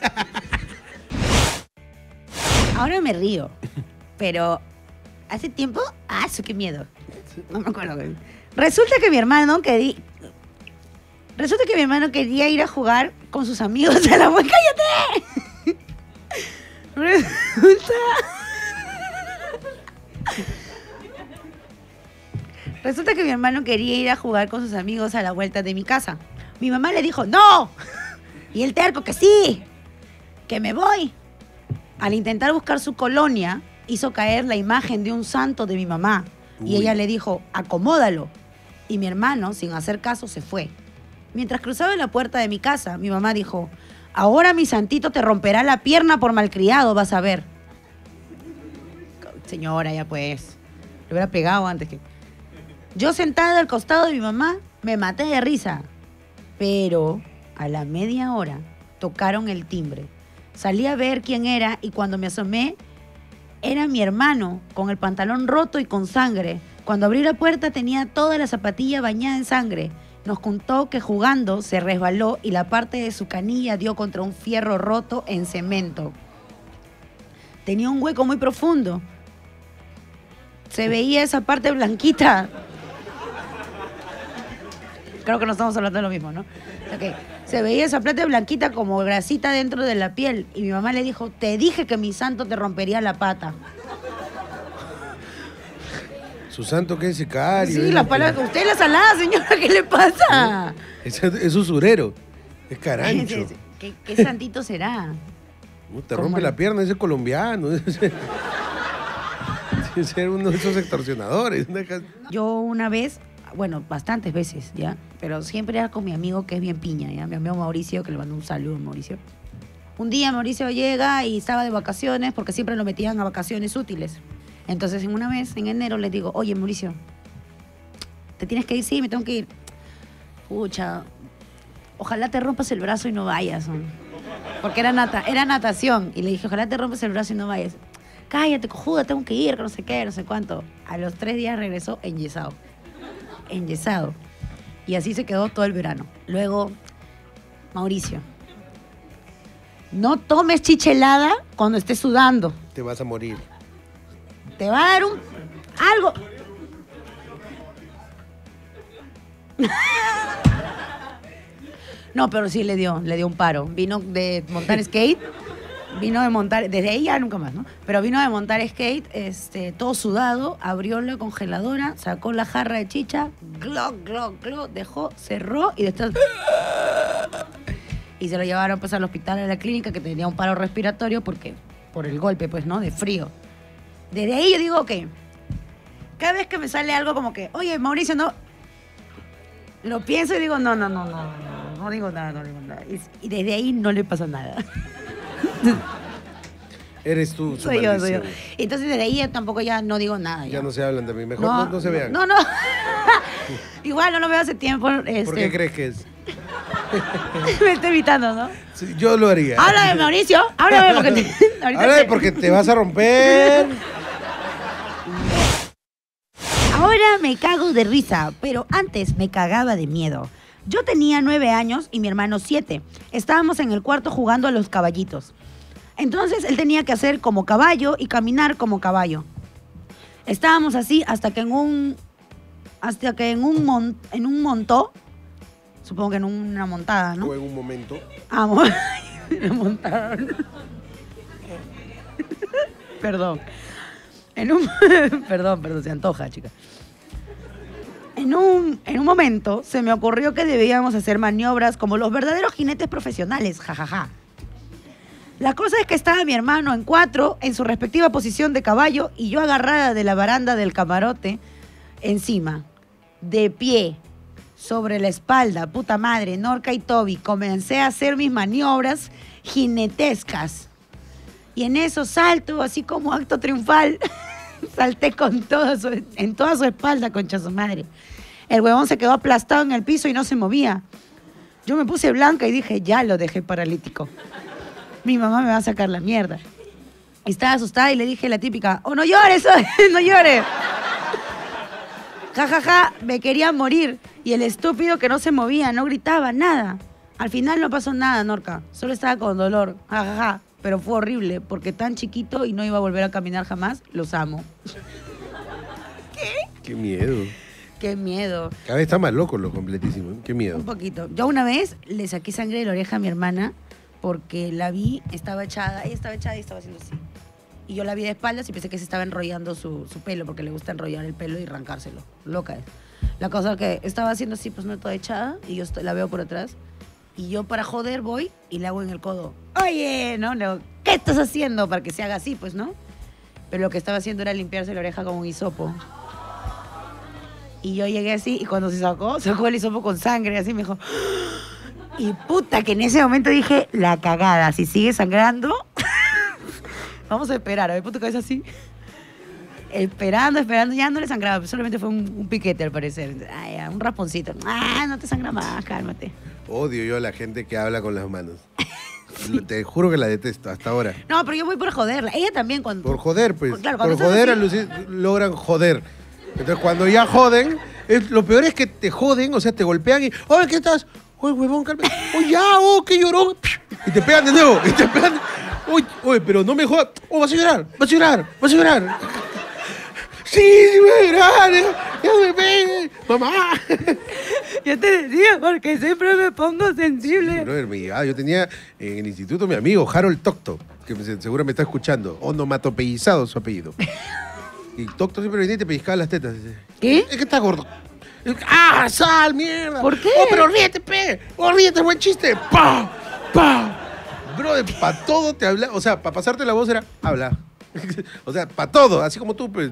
Ahora me río. Pero hace tiempo, ah, eso qué miedo. No me acuerdo. Resulta que mi hermano quería. Resulta que mi hermano quería ir a jugar con sus amigos a la web. ¡Cállate! Resulta. Resulta que mi hermano quería ir a jugar con sus amigos a la vuelta de mi casa. Mi mamá le dijo, ¡no! Y el terco que sí, que me voy. Al intentar buscar su colonia, hizo caer la imagen de un santo de mi mamá. Y ella le dijo, acomódalo. Y mi hermano, sin hacer caso, se fue. Mientras cruzaba la puerta de mi casa, mi mamá dijo, ahora mi santito te romperá la pierna por malcriado, vas a ver. Señora, ya pues. Le hubiera pegado antes que... Yo sentada al costado de mi mamá, me maté de risa. Pero a la media hora tocaron el timbre. Salí a ver quién era y cuando me asomé, era mi hermano, con el pantalón roto y con sangre. Cuando abrí la puerta tenía toda la zapatilla bañada en sangre Nos contó que jugando se resbaló y la parte de su canilla dio contra un fierro roto en cemento. Tenía un hueco muy profundo. Se veía esa parte blanquita. Creo que no estamos hablando de lo mismo, ¿no? Ok. Se veía esa parte blanquita como grasita dentro de la piel. Y mi mamá le dijo, te dije que mi santo te rompería la pata. Su santo que es sicario. Sí, es- las palabras. Usted es la salada, señora, ¿qué le pasa? Es, es usurero. Es carancho. ¿Qué, qué santito será? No, te ¿Cómo rompe la pierna, ese colombiano. ese- que ser uno de esos extorsionadores. Yo una vez, bueno, bastantes veces, ¿ya? Pero siempre era con mi amigo que es bien piña, ¿ya? Mi amigo Mauricio, que le mando un saludo, Mauricio. Un día Mauricio llega y estaba de vacaciones porque siempre lo metían a vacaciones útiles. Entonces, en una vez, en enero, le digo, oye, Mauricio, ¿te tienes que ir? Sí, me tengo que ir. Pucha, ojalá te rompas el brazo y no vayas. Porque era, nata, era natación. Y le dije, ojalá te rompas el brazo y no vayas. Cállate, cojuda, tengo que ir, que no sé qué, no sé cuánto. A los tres días regresó enyesado. Enyesado. Y así se quedó todo el verano. Luego, Mauricio, no tomes chichelada cuando estés sudando. Te vas a morir. Te va a dar un... algo. No, pero sí le dio, le dio un paro. Vino de montar skate, vino de montar, desde ahí ya nunca más, ¿no? Pero vino de montar skate, este, todo sudado, abrió la congeladora, sacó la jarra de chicha, glock, glock, glock, dejó, cerró y después... Y se lo llevaron pues al hospital, a la clínica, que tenía un paro respiratorio porque, por el golpe, pues, ¿no? De frío. Desde ahí yo digo, ok, cada vez que me sale algo como que, oye, Mauricio, no, lo pienso y digo, no, no, no, no, no, no, no digo nada, no digo nada. Y, y desde ahí no le pasa nada. Eres tú, su soy yo, soy yo. Entonces desde ahí tampoco ya no digo nada. Ya no se hablan de mí. Mejor no, no se vean. No, no. Igual no lo veo hace tiempo. Este, ¿Por qué crees que es? me está invitando, ¿no? Sí, yo lo haría. Habla de Mauricio, háblame porque te, ahorita Háblame te- porque te vas a romper. Ahora me cago de risa, pero antes me cagaba de miedo. Yo tenía nueve años y mi hermano siete. Estábamos en el cuarto jugando a los caballitos. Entonces él tenía que hacer como caballo y caminar como caballo. Estábamos así hasta que en un hasta que en un mon- en un montó, supongo que en una montada, ¿no? O en un momento. Montaron. perdón. En un. perdón, perdón, se antoja, chica. En un, en un momento se me ocurrió que debíamos hacer maniobras como los verdaderos jinetes profesionales, jajaja. La cosa es que estaba mi hermano en cuatro, en su respectiva posición de caballo, y yo agarrada de la baranda del camarote, encima, de pie, sobre la espalda, puta madre, Norca y Toby, comencé a hacer mis maniobras jinetescas. Y en eso salto, así como acto triunfal, salté con todo en toda su espalda, concha su madre. El huevón se quedó aplastado en el piso y no se movía. Yo me puse blanca y dije, ya lo dejé paralítico. Mi mamá me va a sacar la mierda. Estaba asustada y le dije la típica, oh, no llores, no llores. Ja, ja, ja, me quería morir. Y el estúpido que no se movía, no gritaba, nada. Al final no pasó nada, Norca. Solo estaba con dolor. Ja, ja, ja. Pero fue horrible, porque tan chiquito y no iba a volver a caminar jamás, los amo. Qué miedo. Qué miedo. Cada vez está más loco lo completísimo. ¿eh? Qué miedo. Un poquito. Yo una vez le saqué sangre de la oreja a mi hermana porque la vi, estaba echada, ella estaba echada y estaba haciendo así. Y yo la vi de espaldas y pensé que se estaba enrollando su, su pelo porque le gusta enrollar el pelo y arrancárselo. Loca es. La cosa que estaba haciendo así, pues no toda echada y yo la veo por atrás. Y yo para joder voy y le hago en el codo. Oye, ¿no? Le digo, ¿qué estás haciendo? Para que se haga así, pues, ¿no? Pero lo que estaba haciendo era limpiarse la oreja con un hisopo. Y yo llegué así y cuando se sacó, sacó el hisopo con sangre, así me dijo. Y puta, que en ese momento dije, la cagada, si sigue sangrando, vamos a esperar, a ver, puta cabeza así. Esperando, esperando, ya no le sangraba, solamente fue un, piquete al parecer. Ya, un rasponcito. Ah, no te sangra más, cálmate. Odio yo a la gente que habla con las manos. Te juro que la detesto hasta ahora. No, pero yo voy por joderla. Ella también cuando... Por joder, pues. Claro, por joder estás aluci- logran joder. Entonces cuando ya joden, Es- lo peor es que te joden, o sea, te golpean y, oye, ¿qué estás? Oye, huevón, calma. Oye, ya, oh, qué llorón. Y te pegan de nuevo, y te pegan. Oye, oye, pero no me jodas. Oh, vas a llorar, vas a llorar, vas a llorar. Sí, sí, voy a llorar. Ya, ya me pegues. Mamá. Yo te decía, porque siempre me pongo sensible. Brother, me llegaba. Yo tenía en el instituto mi amigo Harold Tocto, que seguro me está escuchando. Onomatopeizado su apellido. Y Tocto siempre venía y te pellizcaba las tetas. ¿Qué? Es que estás gordo. ¡Ah, sal, mierda! ¿Por qué? ¡Oh, pero ríete, pe! ¡Oh, ríete, buen chiste! ¡Pa! ¡Pa! Brother, para todo te habla. O sea, para pasarte la voz era habla. o sea, para todo, así como tú, pues.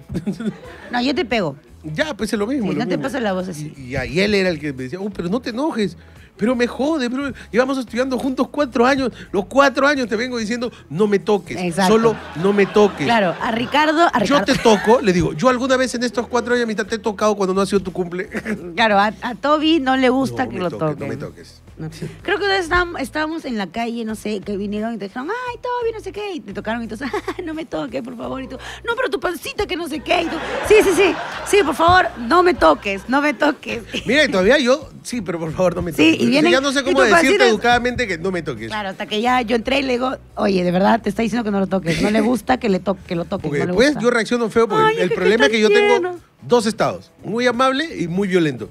No, yo te pego. ya, pues es lo mismo. Sí, lo no te pasa la voz así. Y, y- y él era el que me decía, oh, pero no te enojes. Pero me jode, bro. Llevamos estudiando juntos cuatro años. Los cuatro años te vengo diciendo, no me toques. Exacto. Solo no me toques. Claro, a Ricardo, a Yo Ricardo. te toco, le digo, yo alguna vez en estos cuatro años a mitad te he tocado cuando no ha sido tu cumple. Claro, a, a Toby no le gusta No que lo toques. No me toques. No. Creo que una vez estábamos, estábamos en la calle, no sé, que vinieron y te dijeron, ay, Toby, no sé qué, y te tocaron y tú, "Ah, no me toques, por favor, y tú, no, pero tu pancita que no sé qué, y tú, sí, sí, sí, sí, por favor, no me toques, no me toques. Mira, y todavía yo, sí, pero por favor no me Sí, toques. y vienen- ya no sé cómo decirte pancita- educadamente que no me toques. Claro, hasta que ya yo entré y le digo, oye, de verdad, te está diciendo que no lo toques, no le gusta que, le to que lo toques, Porque no le después gusta. yo reacciono feo porque Ay, el problema es que yo tengo dos estados, muy amable y muy violento.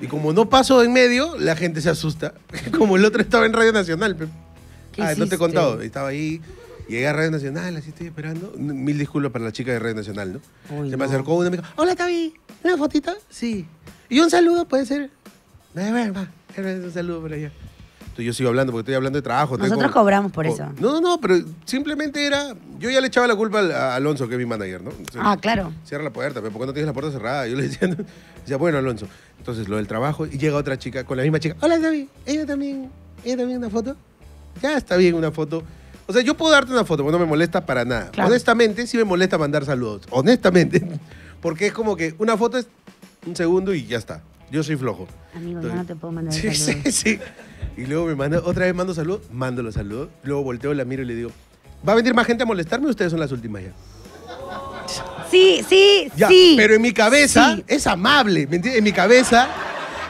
Y como no paso en medio, la gente se asusta. Como el otro estaba en Radio Nacional. pe. ¿Qué Ah, no te he contado. Estaba ahí, llegué a Radio Nacional, así estoy esperando. Mil disculpas para la chica de Radio Nacional, ¿no? Uy, se me acercó una y me dijo, hola Tavi, ¿una fotita? Sí. ¿Y un saludo puede ser? "Ay, bueno, va, un saludo por allá. Yo sigo hablando porque estoy hablando de trabajo. Nosotros cobramos por eso. No, no, no, pero simplemente era... Yo ya le echaba la culpa a Alonso, que es mi manager, ¿no? Entonces, Ah, claro. Cierra la puerta, pero ¿por qué no tienes la puerta cerrada? Yo le decía, ¿no? decía, bueno, Alonso. Entonces, lo del trabajo, y llega otra chica con la misma chica. Hola, David. Ella también, ella también una foto. Ya está bien una foto. O sea, yo puedo darte una foto, porque no me molesta para nada. Claro. Honestamente, sí me molesta mandar saludos. Honestamente. Porque es como que una foto es un segundo y ya está. Yo soy flojo. Amigo, Entonces- no te puedo mandar Sí, saludos. sí, sí. Y luego me manda, otra vez mando saludos, mando los saludos. Luego volteo, la miro y le digo, ¿va a venir más gente a molestarme o ustedes son las últimas ya? Sí, sí, Ya, sí. pero en mi cabeza Sí. es amable, ¿me entiendes? En mi cabeza,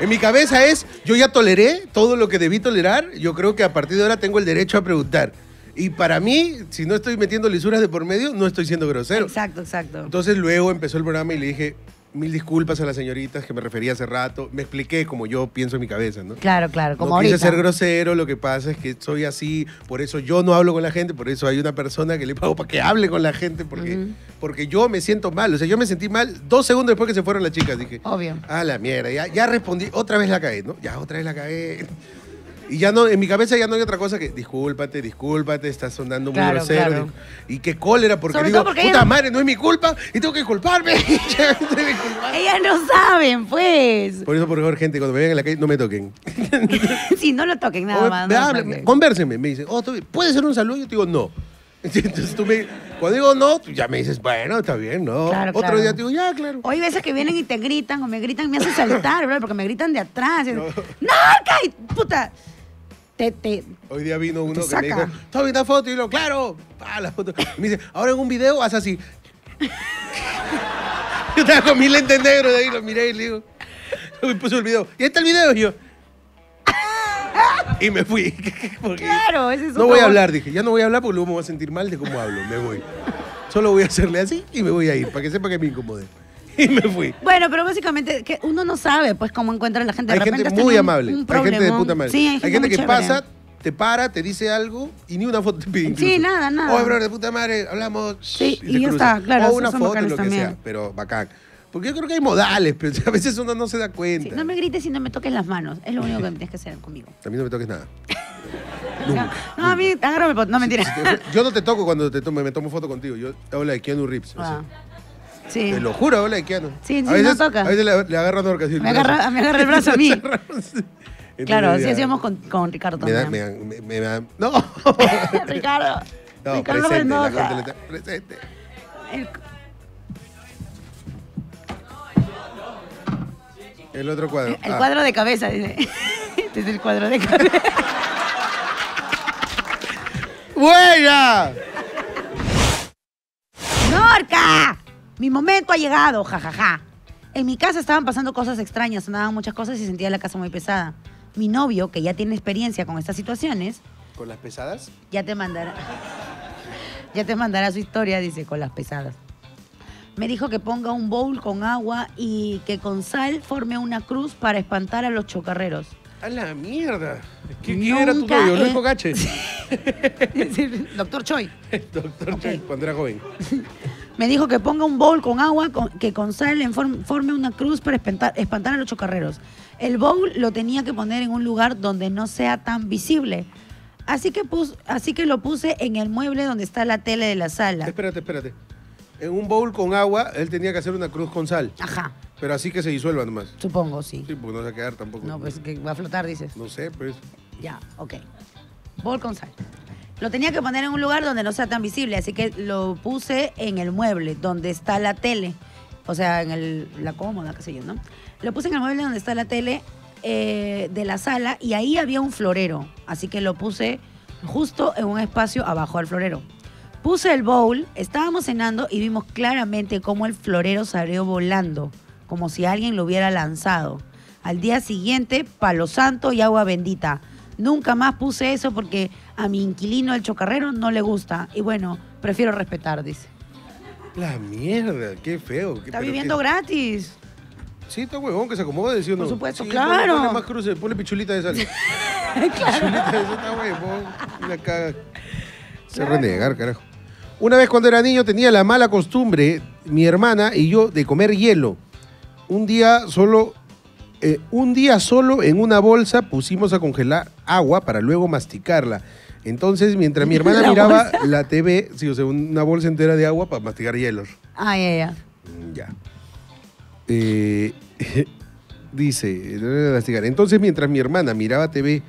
en mi cabeza es, yo ya toleré todo lo que debí tolerar, yo creo que a partir de ahora tengo el derecho a preguntar. Y para mí, si no estoy metiendo lisuras de por medio, no estoy siendo grosero. Exacto, exacto. Entonces luego empezó el programa y le dije, mil disculpas a las señoritas que me refería hace rato, me expliqué como yo pienso en mi cabeza, ¿no? Claro, claro, como no ahorita. quise ser grosero, lo que pasa es que soy así, por eso yo no hablo con la gente, por eso hay una persona que le pago para que hable con la gente, porque, Ujú. porque yo me siento mal. O sea, yo me sentí mal dos segundos después que se fueron las chicas. Dije, Obvio. ah, la mierda, ya, ya respondí, otra vez la cagué, ¿no? Ya otra vez la cagué. Y ya no, en mi cabeza ya no hay otra cosa que discúlpate, discúlpate, estás sonando muy Claro, grosero. claro. Y qué cólera, porque Sobre digo, todo porque puta ella- madre, no es mi culpa y tengo que culparme. Ya me tengo que culpar. Ellas no saben, pues. Por eso, por favor, gente, cuando me vean en la calle, no me toquen. sí, no lo toquen nada más. me no lo hablan, toquen. convérsenme, me dicen, oh, tú- ¿puede ser un saludo? Yo te digo, no. Entonces tú me, cuando digo no, tú ya me dices, bueno, está bien, no. Claro, Otro claro. día te digo, ya, claro. O hay veces que vienen y te gritan o me gritan, me hacen saltar, bro, porque me gritan de atrás. No. ¡No, Kai! ¡Puta! Te, te, Hoy día vino uno que me dijo, saca. ¿está bien la foto? Y yo, claro, pa, la foto. Y me dice, ahora en un video haz así. yo estaba con mi lente negro de ahí, lo miré y le digo, y puso el video. Y ahí está el video, y yo. y me fui. Porque Claro, ese es no un voy a hablar, dije, ya no voy a hablar porque luego me voy a sentir mal de cómo hablo, me voy. Solo voy a hacerle así y me voy a ir, para que sepa que me incomodé. Y me fui. Bueno, pero básicamente que uno no sabe pues cómo encuentra la gente. De Hay repente gente muy un- amable, un hay gente de problemón. puta madre. Sí, hay gente, muy que chévere. pasa, te para, te dice algo y ni una foto te pide incluso. Sí, nada, nada. Oye, bro, de puta madre, hablamos. Sí, te y ya cruzas. está, claro, O esos una son foto, bacanes lo que también. sea, pero bacán. Porque yo creo que hay modales, pero a veces uno no se da cuenta. Sí, no me grites y no me toques las manos. Es lo único que tienes que hacer conmigo. A mí no me toques nada. No, Nunca. no, a mí, agárrame el pot- No, mentira. Si te- yo no te toco cuando te tomo, me tomo foto contigo. Yo hablo de Keanu Reeves. Ah, sí. Te lo juro, habla de Keanu. Sí, sí, a veces, no toca. A veces le, le agarra el Me agarra- me agarra el brazo a mí. Entonces, Claro, así hacíamos con, con Ricardo Me da, me también. da- me- me da- no. Ricardo. No, Ricardo presente, la Mendoza. gente le está- presente. El- El otro cuadro. El Ah, cuadro de cabeza, dice. Este es el cuadro de cabeza. ¡Buena! ¡Norca! Mi momento ha llegado, jajaja. En mi casa estaban pasando cosas extrañas, sonaban muchas cosas y sentía la casa muy pesada. Mi novio, que ya tiene experiencia con estas situaciones, ¿Con las pesadas? ya te mandará. ya te mandará su historia, dice, con las pesadas. Me dijo que ponga un bowl con agua y que con sal forme una cruz para espantar a los chocarreros. ¡A la mierda! ¿Qué- ¿Quién era tu novio? he- Luis Cocache. Doctor Choi. Doctor Ok. Choi, cuando era joven. Me dijo que ponga un bowl con agua, con- que con sal forme una cruz para espantar, espantar a los chocarreros. El bowl lo tenía que poner en un lugar donde no sea tan visible. Así que, pus- así que lo puse en el mueble donde está la tele de la sala. Espérate, espérate. En un bowl con agua, él tenía que hacer una cruz con sal. Ajá, Pero así que se disuelva nomás. supongo, sí. Sí, porque no se va a quedar tampoco. No, pues que va a flotar, dices. No sé, pues. Ya, ok. Bowl con sal. Lo tenía que poner en un lugar donde no sea tan visible, así que lo puse en el mueble donde está la tele. O sea, en el, la cómoda, qué sé yo, ¿no? Lo puse en el mueble donde está la tele eh, de la sala y ahí había un florero. Así que lo puse justo en un espacio abajo al florero. Puse el bowl, estábamos cenando y vimos claramente cómo el florero salió volando, como si alguien lo hubiera lanzado. Al día siguiente, palo santo y agua bendita. Nunca más puse eso porque a mi inquilino, el chocarrero, no le gusta. Y bueno, prefiero respetar, dice. La mierda, qué feo. qué- Está viviendo qué- gratis. Sí, está huevón, que se acomode, ¿sí o no? Por supuesto, Sí, claro. Ponle, más cruces, ponle pichulita de sal. Pichulita de sal, está huevón. Una caga. Se Claro. renegar, carajo. Una vez cuando era niño tenía la mala costumbre, mi hermana y yo, de comer hielo. Un día solo, eh, un día solo en una bolsa pusimos a congelar agua para luego masticarla. Entonces, mientras mi hermana La miraba bolsa. la TV, sí, o sea, una bolsa entera de agua para masticar hielos. Ah, ya, ya. Mm, Ya. Eh, dice, entonces mientras mi hermana miraba TV,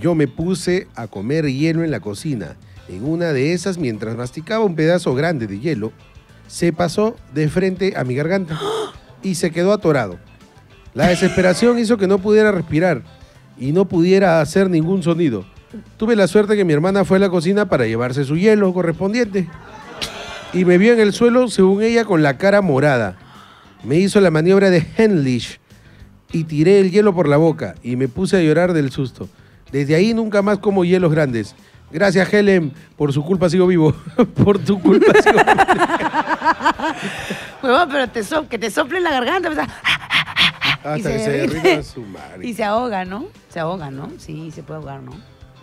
yo me puse a comer hielo en la cocina. En una de esas, mientras masticaba un pedazo grande de hielo, se pasó de frente a mi garganta y se quedó atorado. La desesperación hizo que no pudiera respirar y no pudiera hacer ningún sonido. Tuve la suerte que mi hermana fue a la cocina para llevarse su hielo correspondiente y me vio en el suelo, según ella, con la cara morada. Me hizo la maniobra de Henlich y tiré el hielo por la boca y me puse a llorar del susto. Desde ahí nunca más como hielos grandes. Gracias, Helen. Por su culpa sigo vivo. por tu culpa sigo vivo. Huevón, pero te so- que te sople en la garganta. pues, Hasta Y que se se derrite. derrita su madre. Y se ahoga, ¿no? Se ahoga, ¿no? Sí, se puede ahogar, ¿no?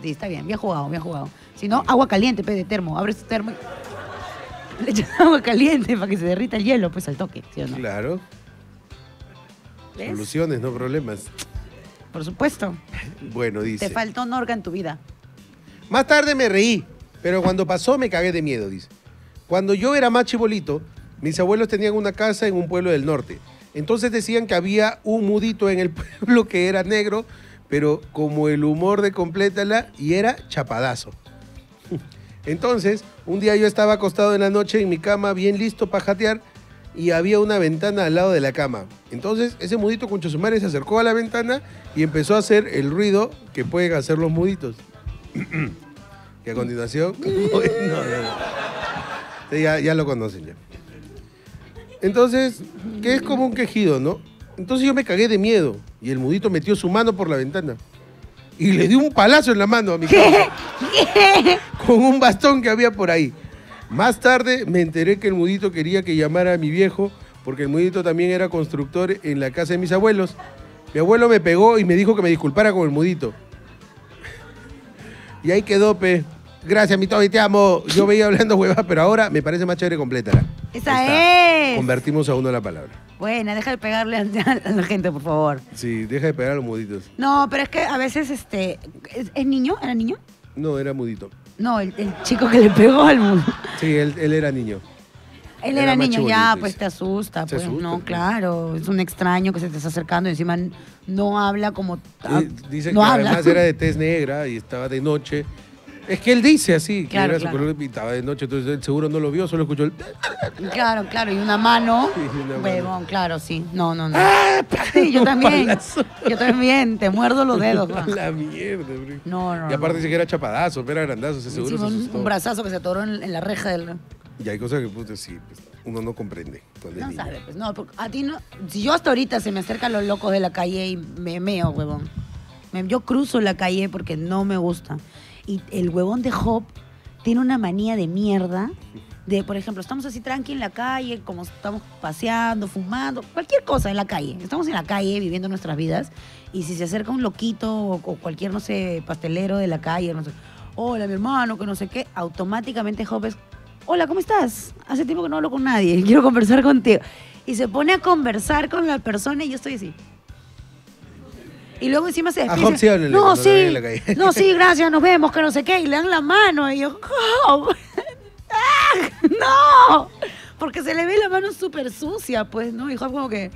Sí, está bien, bien jugado, bien jugado. Si no, agua caliente, pe, de termo. Abres tu termo y le echas agua caliente para que se derrita el hielo, pues al toque, ¿sí o no? Claro. ¿Ves? Soluciones, no problemas. Por supuesto. Bueno, dice. Te faltó un órgano en tu vida. Más tarde me reí, pero cuando pasó me cagué de miedo, dice. Cuando yo era más chibolito, mis abuelos tenían una casa en un pueblo del norte. Entonces decían que había un mudito en el pueblo que era negro, pero como el humor de complétala y era chapadazo. Entonces, un día yo estaba acostado en la noche en mi cama, bien listo para jatear, y había una ventana al lado de la cama. Entonces, ese mudito con Chosumare se acercó a la ventana y empezó a hacer el ruido que pueden hacer los muditos. que a continuación. no, no, no. Ya, ya lo conocen ya. Entonces, que es como un quejido, ¿no? Entonces yo me cagué de miedo y el mudito metió su mano por la ventana y le dio un palazo en la mano a mi cama con un bastón que había por ahí. Más tarde me enteré que el mudito quería que llamara a mi viejo porque el mudito también era constructor en la casa de mis abuelos. Mi abuelo me pegó y me dijo que me disculpara con el mudito. Y ahí quedó, pe. Gracias, mi Toby, te amo. Yo veía hablando hueva, pero ahora me parece más chévere complétala. Esa es. Convertimos a uno la palabra. Buena, deja de pegarle a, la gente, por favor. Sí, deja de pegar a los muditos. No, pero es que a veces, este, ¿es, es niño? ¿Era niño? No, era mudito. No, el, el chico que le pegó al mundo. Sí, él, él era niño. Él Era niño, ya, dice. pues te asusta, pues asusta, no, pues. claro, es un extraño que se te está acercando y encima no habla como... ah, dice no que habla. además era de tez negra y estaba de noche. Es que él dice así, que Claro, era su claro. color y estaba de noche, entonces él seguro no lo vio, solo escuchó el... Claro, claro, y una mano, Y una mano. huevón, claro, sí, no, no, no. Sí, yo también, Palazo. yo también, te muerdo los dedos, Juan. La mierda, bro. No, no, Y aparte no. dice que era chapadazo, pero era grandazo, ese seguro se un, un brazazo que se atoró en, en la reja del... Y hay cosas que, puta, sí. pues. uno no comprende. No niño. sabe, pues no, porque a ti no. Si yo hasta ahorita se me acercan los locos de la calle y me meo, huevón. Yo cruzo la calle porque no me gusta. Y el huevón de Hop tiene una manía de mierda. De, por ejemplo, estamos así tranqui en la calle, como estamos paseando, fumando, cualquier cosa en la calle. Estamos en la calle viviendo nuestras vidas. Y si se acerca un loquito o, cualquier, no sé, pastelero de la calle, no sé, hola, mi hermano, que no sé qué, automáticamente Hop es, hola, ¿cómo estás? Hace tiempo que no hablo con nadie, quiero conversar contigo. Y se pone a conversar con la persona y yo estoy así. Y luego encima se A despide. Hop sí háblenle no, cuando lo ven sí, en la calle". no, sí, gracias, nos vemos, que no sé qué. Y le dan la mano y yo, Hop, ¡Ah! ¡No! Porque se le ve la mano súper sucia, pues, ¿no? Y Hop como que...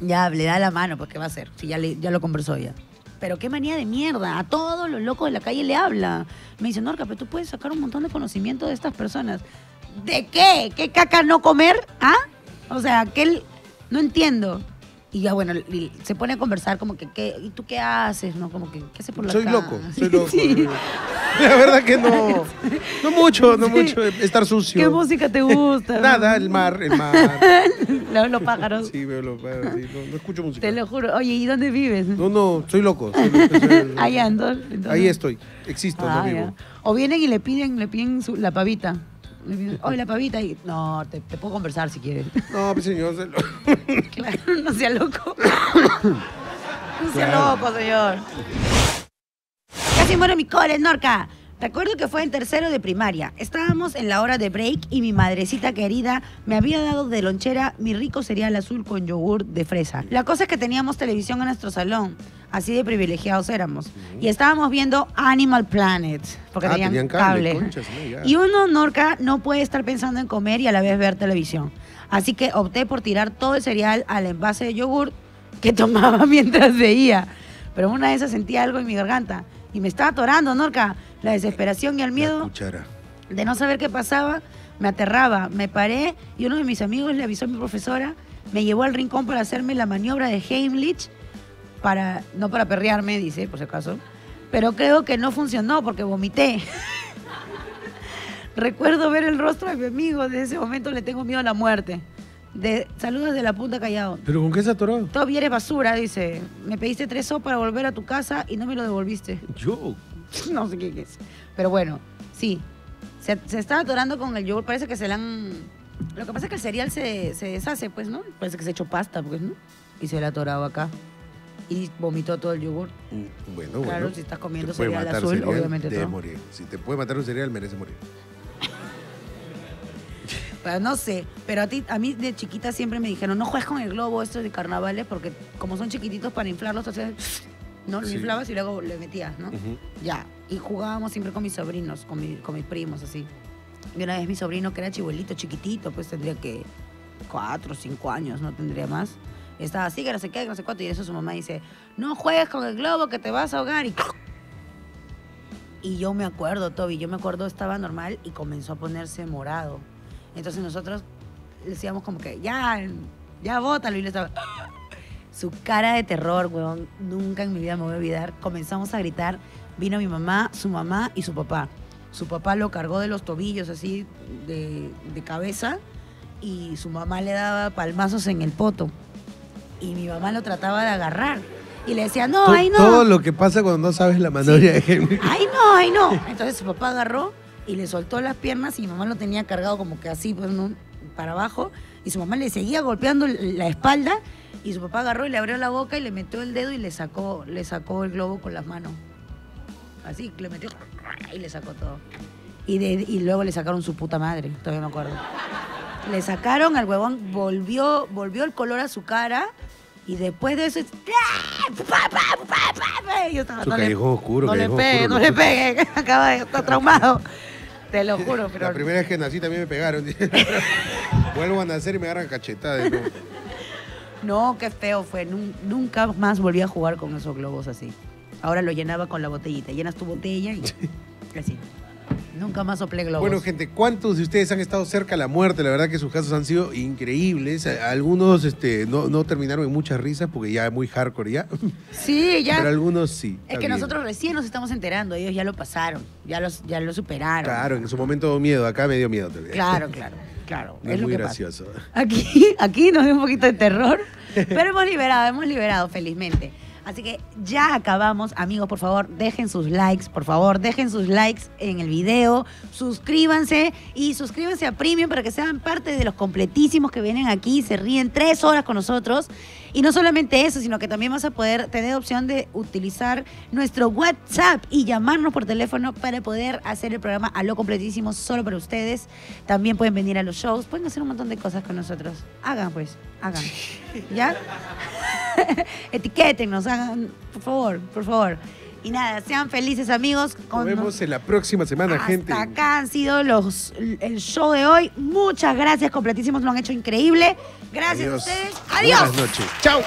Ya, le da la mano, pues, ¿qué va a hacer? Si ya, le- ya lo conversó ya. Pero qué manía de mierda. A todos los locos de la calle le habla. Me dice, Norca, pero tú puedes sacar un montón de conocimiento de estas personas. ¿De qué? ¿Qué caca no comer? ¿Ah? O sea, que él... No entiendo. Y ya, bueno, y se pone a conversar como que, ¿qué, ¿y tú qué haces? ¿No? Como que, ¿qué haces por la Soy loco, soy loco. Sí. La verdad que no. No mucho, no Sí. mucho. Estar sucio. ¿Qué música te gusta? Nada, el mar, el mar. Los, los pájaros. Sí, veo los pájaros, sí, no, no escucho música. Te lo juro. Oye, ¿y dónde vives? No, no, soy loco. soy loco, soy- Ahí ando. entonces- Ahí estoy. Existo, Ah, no vivo. ya. O vienen y le piden, le piden su- la pavita. Oye, la pavita. Y, no, te, te puedo conversar si quieres. No, pues señor. se lo- claro, no sea loco. no sea Claro. loco, señor. Casi muero mi cole, Norca. Recuerdo que fue en tercero de primaria. Estábamos en la hora de break y mi madrecita querida me había dado de lonchera mi rico cereal azul con yogur de fresa. La cosa es que teníamos televisión en nuestro salón. Así de privilegiados éramos. Y estábamos viendo Animal Planet. Porque Ah, tenían, tenían cable, cable. conchas, ¿no? Y uno, Norca, no puede estar pensando en comer y a la vez ver televisión. Así que opté por tirar todo el cereal al envase de yogur que tomaba mientras veía. Pero una vez sentí algo en mi garganta y me estaba atorando, Norca. La desesperación y el miedo de no saber qué pasaba me aterraba. Me paré y uno de mis amigos le avisó a mi profesora, me llevó al rincón para hacerme la maniobra de Heimlich, para, no para perrearme, dice, por si acaso, pero creo que no funcionó porque vomité. Recuerdo ver el rostro de mi amigo, desde ese momento le tengo miedo a la muerte. De, saludos de la punta callado. ¿Pero con qué se atoró? Toby eres basura, dice. Me pediste tres so para volver a tu casa y no me lo devolviste. Yo. no sé qué es. Pero bueno, sí. Se, se está atorando con el yogur. Parece que se le han... Lo que pasa es que el cereal se, se deshace, pues, ¿no? Parece que se hecho pasta, pues, ¿no? Y se le ha atorado acá. Y vomitó todo el yogur. Mm, Bueno, Claro, bueno. si estás comiendo Te puede cereal matar azul, cereal, obviamente debe morir. Si te puede matar un cereal, merece morir. Pero no sé. Pero a ti, a mí de chiquita siempre me dijeron, no juegues con el globo estos de carnavales porque como son chiquititos para inflarlos, sea, no lo Sí. inflabas y luego le metías, ¿no? Ujú. Ya, y jugábamos siempre con mis sobrinos, con, mi- con mis primos, así. Y una vez mi sobrino, que era chibuelito, chiquitito, pues tendría que cuatro, cinco años, no tendría más. Estaba así, que no sé qué, que no sé cuánto, y eso su mamá dice, no juegues con el globo que te vas a ahogar. Y, y yo me acuerdo, Toby, yo me acuerdo, estaba normal y comenzó a ponerse morado. Entonces nosotros decíamos como que, ya, ya bótalo, y le estaba... Su cara de terror, weón, nunca en mi vida me voy a olvidar. Comenzamos a gritar. Vino mi mamá, su mamá y su papá. Su papá lo cargó de los tobillos así, de, de cabeza, y su mamá le daba palmazos en el poto. Y mi mamá lo trataba de agarrar. Y le decía, no, ahí no. Todo lo que pasa cuando no sabes la maniobra de Henry. ¡Ay, no, ay, no! Entonces su papá agarró y le soltó las piernas y mi mamá lo tenía cargado como que así, pues, ¿no? para abajo. Y su mamá le seguía golpeando la espalda y su papá agarró y le abrió la boca y le metió el dedo y le sacó, le sacó el globo con las manos. Así, le metió y le sacó todo. Y, de- y luego le sacaron su puta madre, todavía me acuerdo. Le sacaron al huevón, volvió, volvió el color a su cara y después de eso... ¡Ah! Yo estaba, Su no le- oscuro, no le callejón pegue, no le pegue, acaba de estar traumado. Te lo juro, pero. La primera vez que nací también me pegaron. Vuelvo a nacer y me agarran cachetadas. ¿no? No, qué feo fue. Nun- Nunca más volví a jugar con esos globos así. Ahora lo llenaba con la botellita. Llenas tu botella y así. Nunca más soplé globos. Bueno, gente, ¿cuántos de ustedes han estado cerca de la muerte? La verdad que sus casos han sido increíbles. Algunos este, no, no terminaron en muchas risas porque ya es muy hardcore ya. sí, ya. Pero algunos sí. es que nosotros recién nos estamos enterando. Ellos ya lo pasaron. Ya, los, ya lo superaron. Claro, en su momento dio miedo. Acá me dio miedo también. Claro, claro. Claro, No es, es lo muy pasa. gracioso. Aquí, aquí nos dio un poquito de terror, pero hemos liberado, hemos liberado felizmente. Así que ya acabamos, amigos, por favor, dejen sus likes, por favor, dejen sus likes en el video, suscríbanse y suscríbanse a Premium para que sean parte de los completísimos que vienen aquí, se ríen tres horas con nosotros. Y no solamente eso, sino que también vas a poder tener opción de utilizar nuestro WhatsApp y llamarnos por teléfono para poder hacer el programa a lo completísimo solo para ustedes. También pueden venir a los shows, pueden hacer un montón de cosas con nosotros. Hagan pues, hagan. ¿Ya? Etiquétenos, hagan, por favor, por favor. Y nada, sean felices amigos. Nos vemos en la próxima semana, hasta gente. acá han sido los el show de hoy. Muchas gracias, completísimos, lo han hecho increíble. Gracias a Adiós. ustedes. Adiós. Buenas noches. Chao.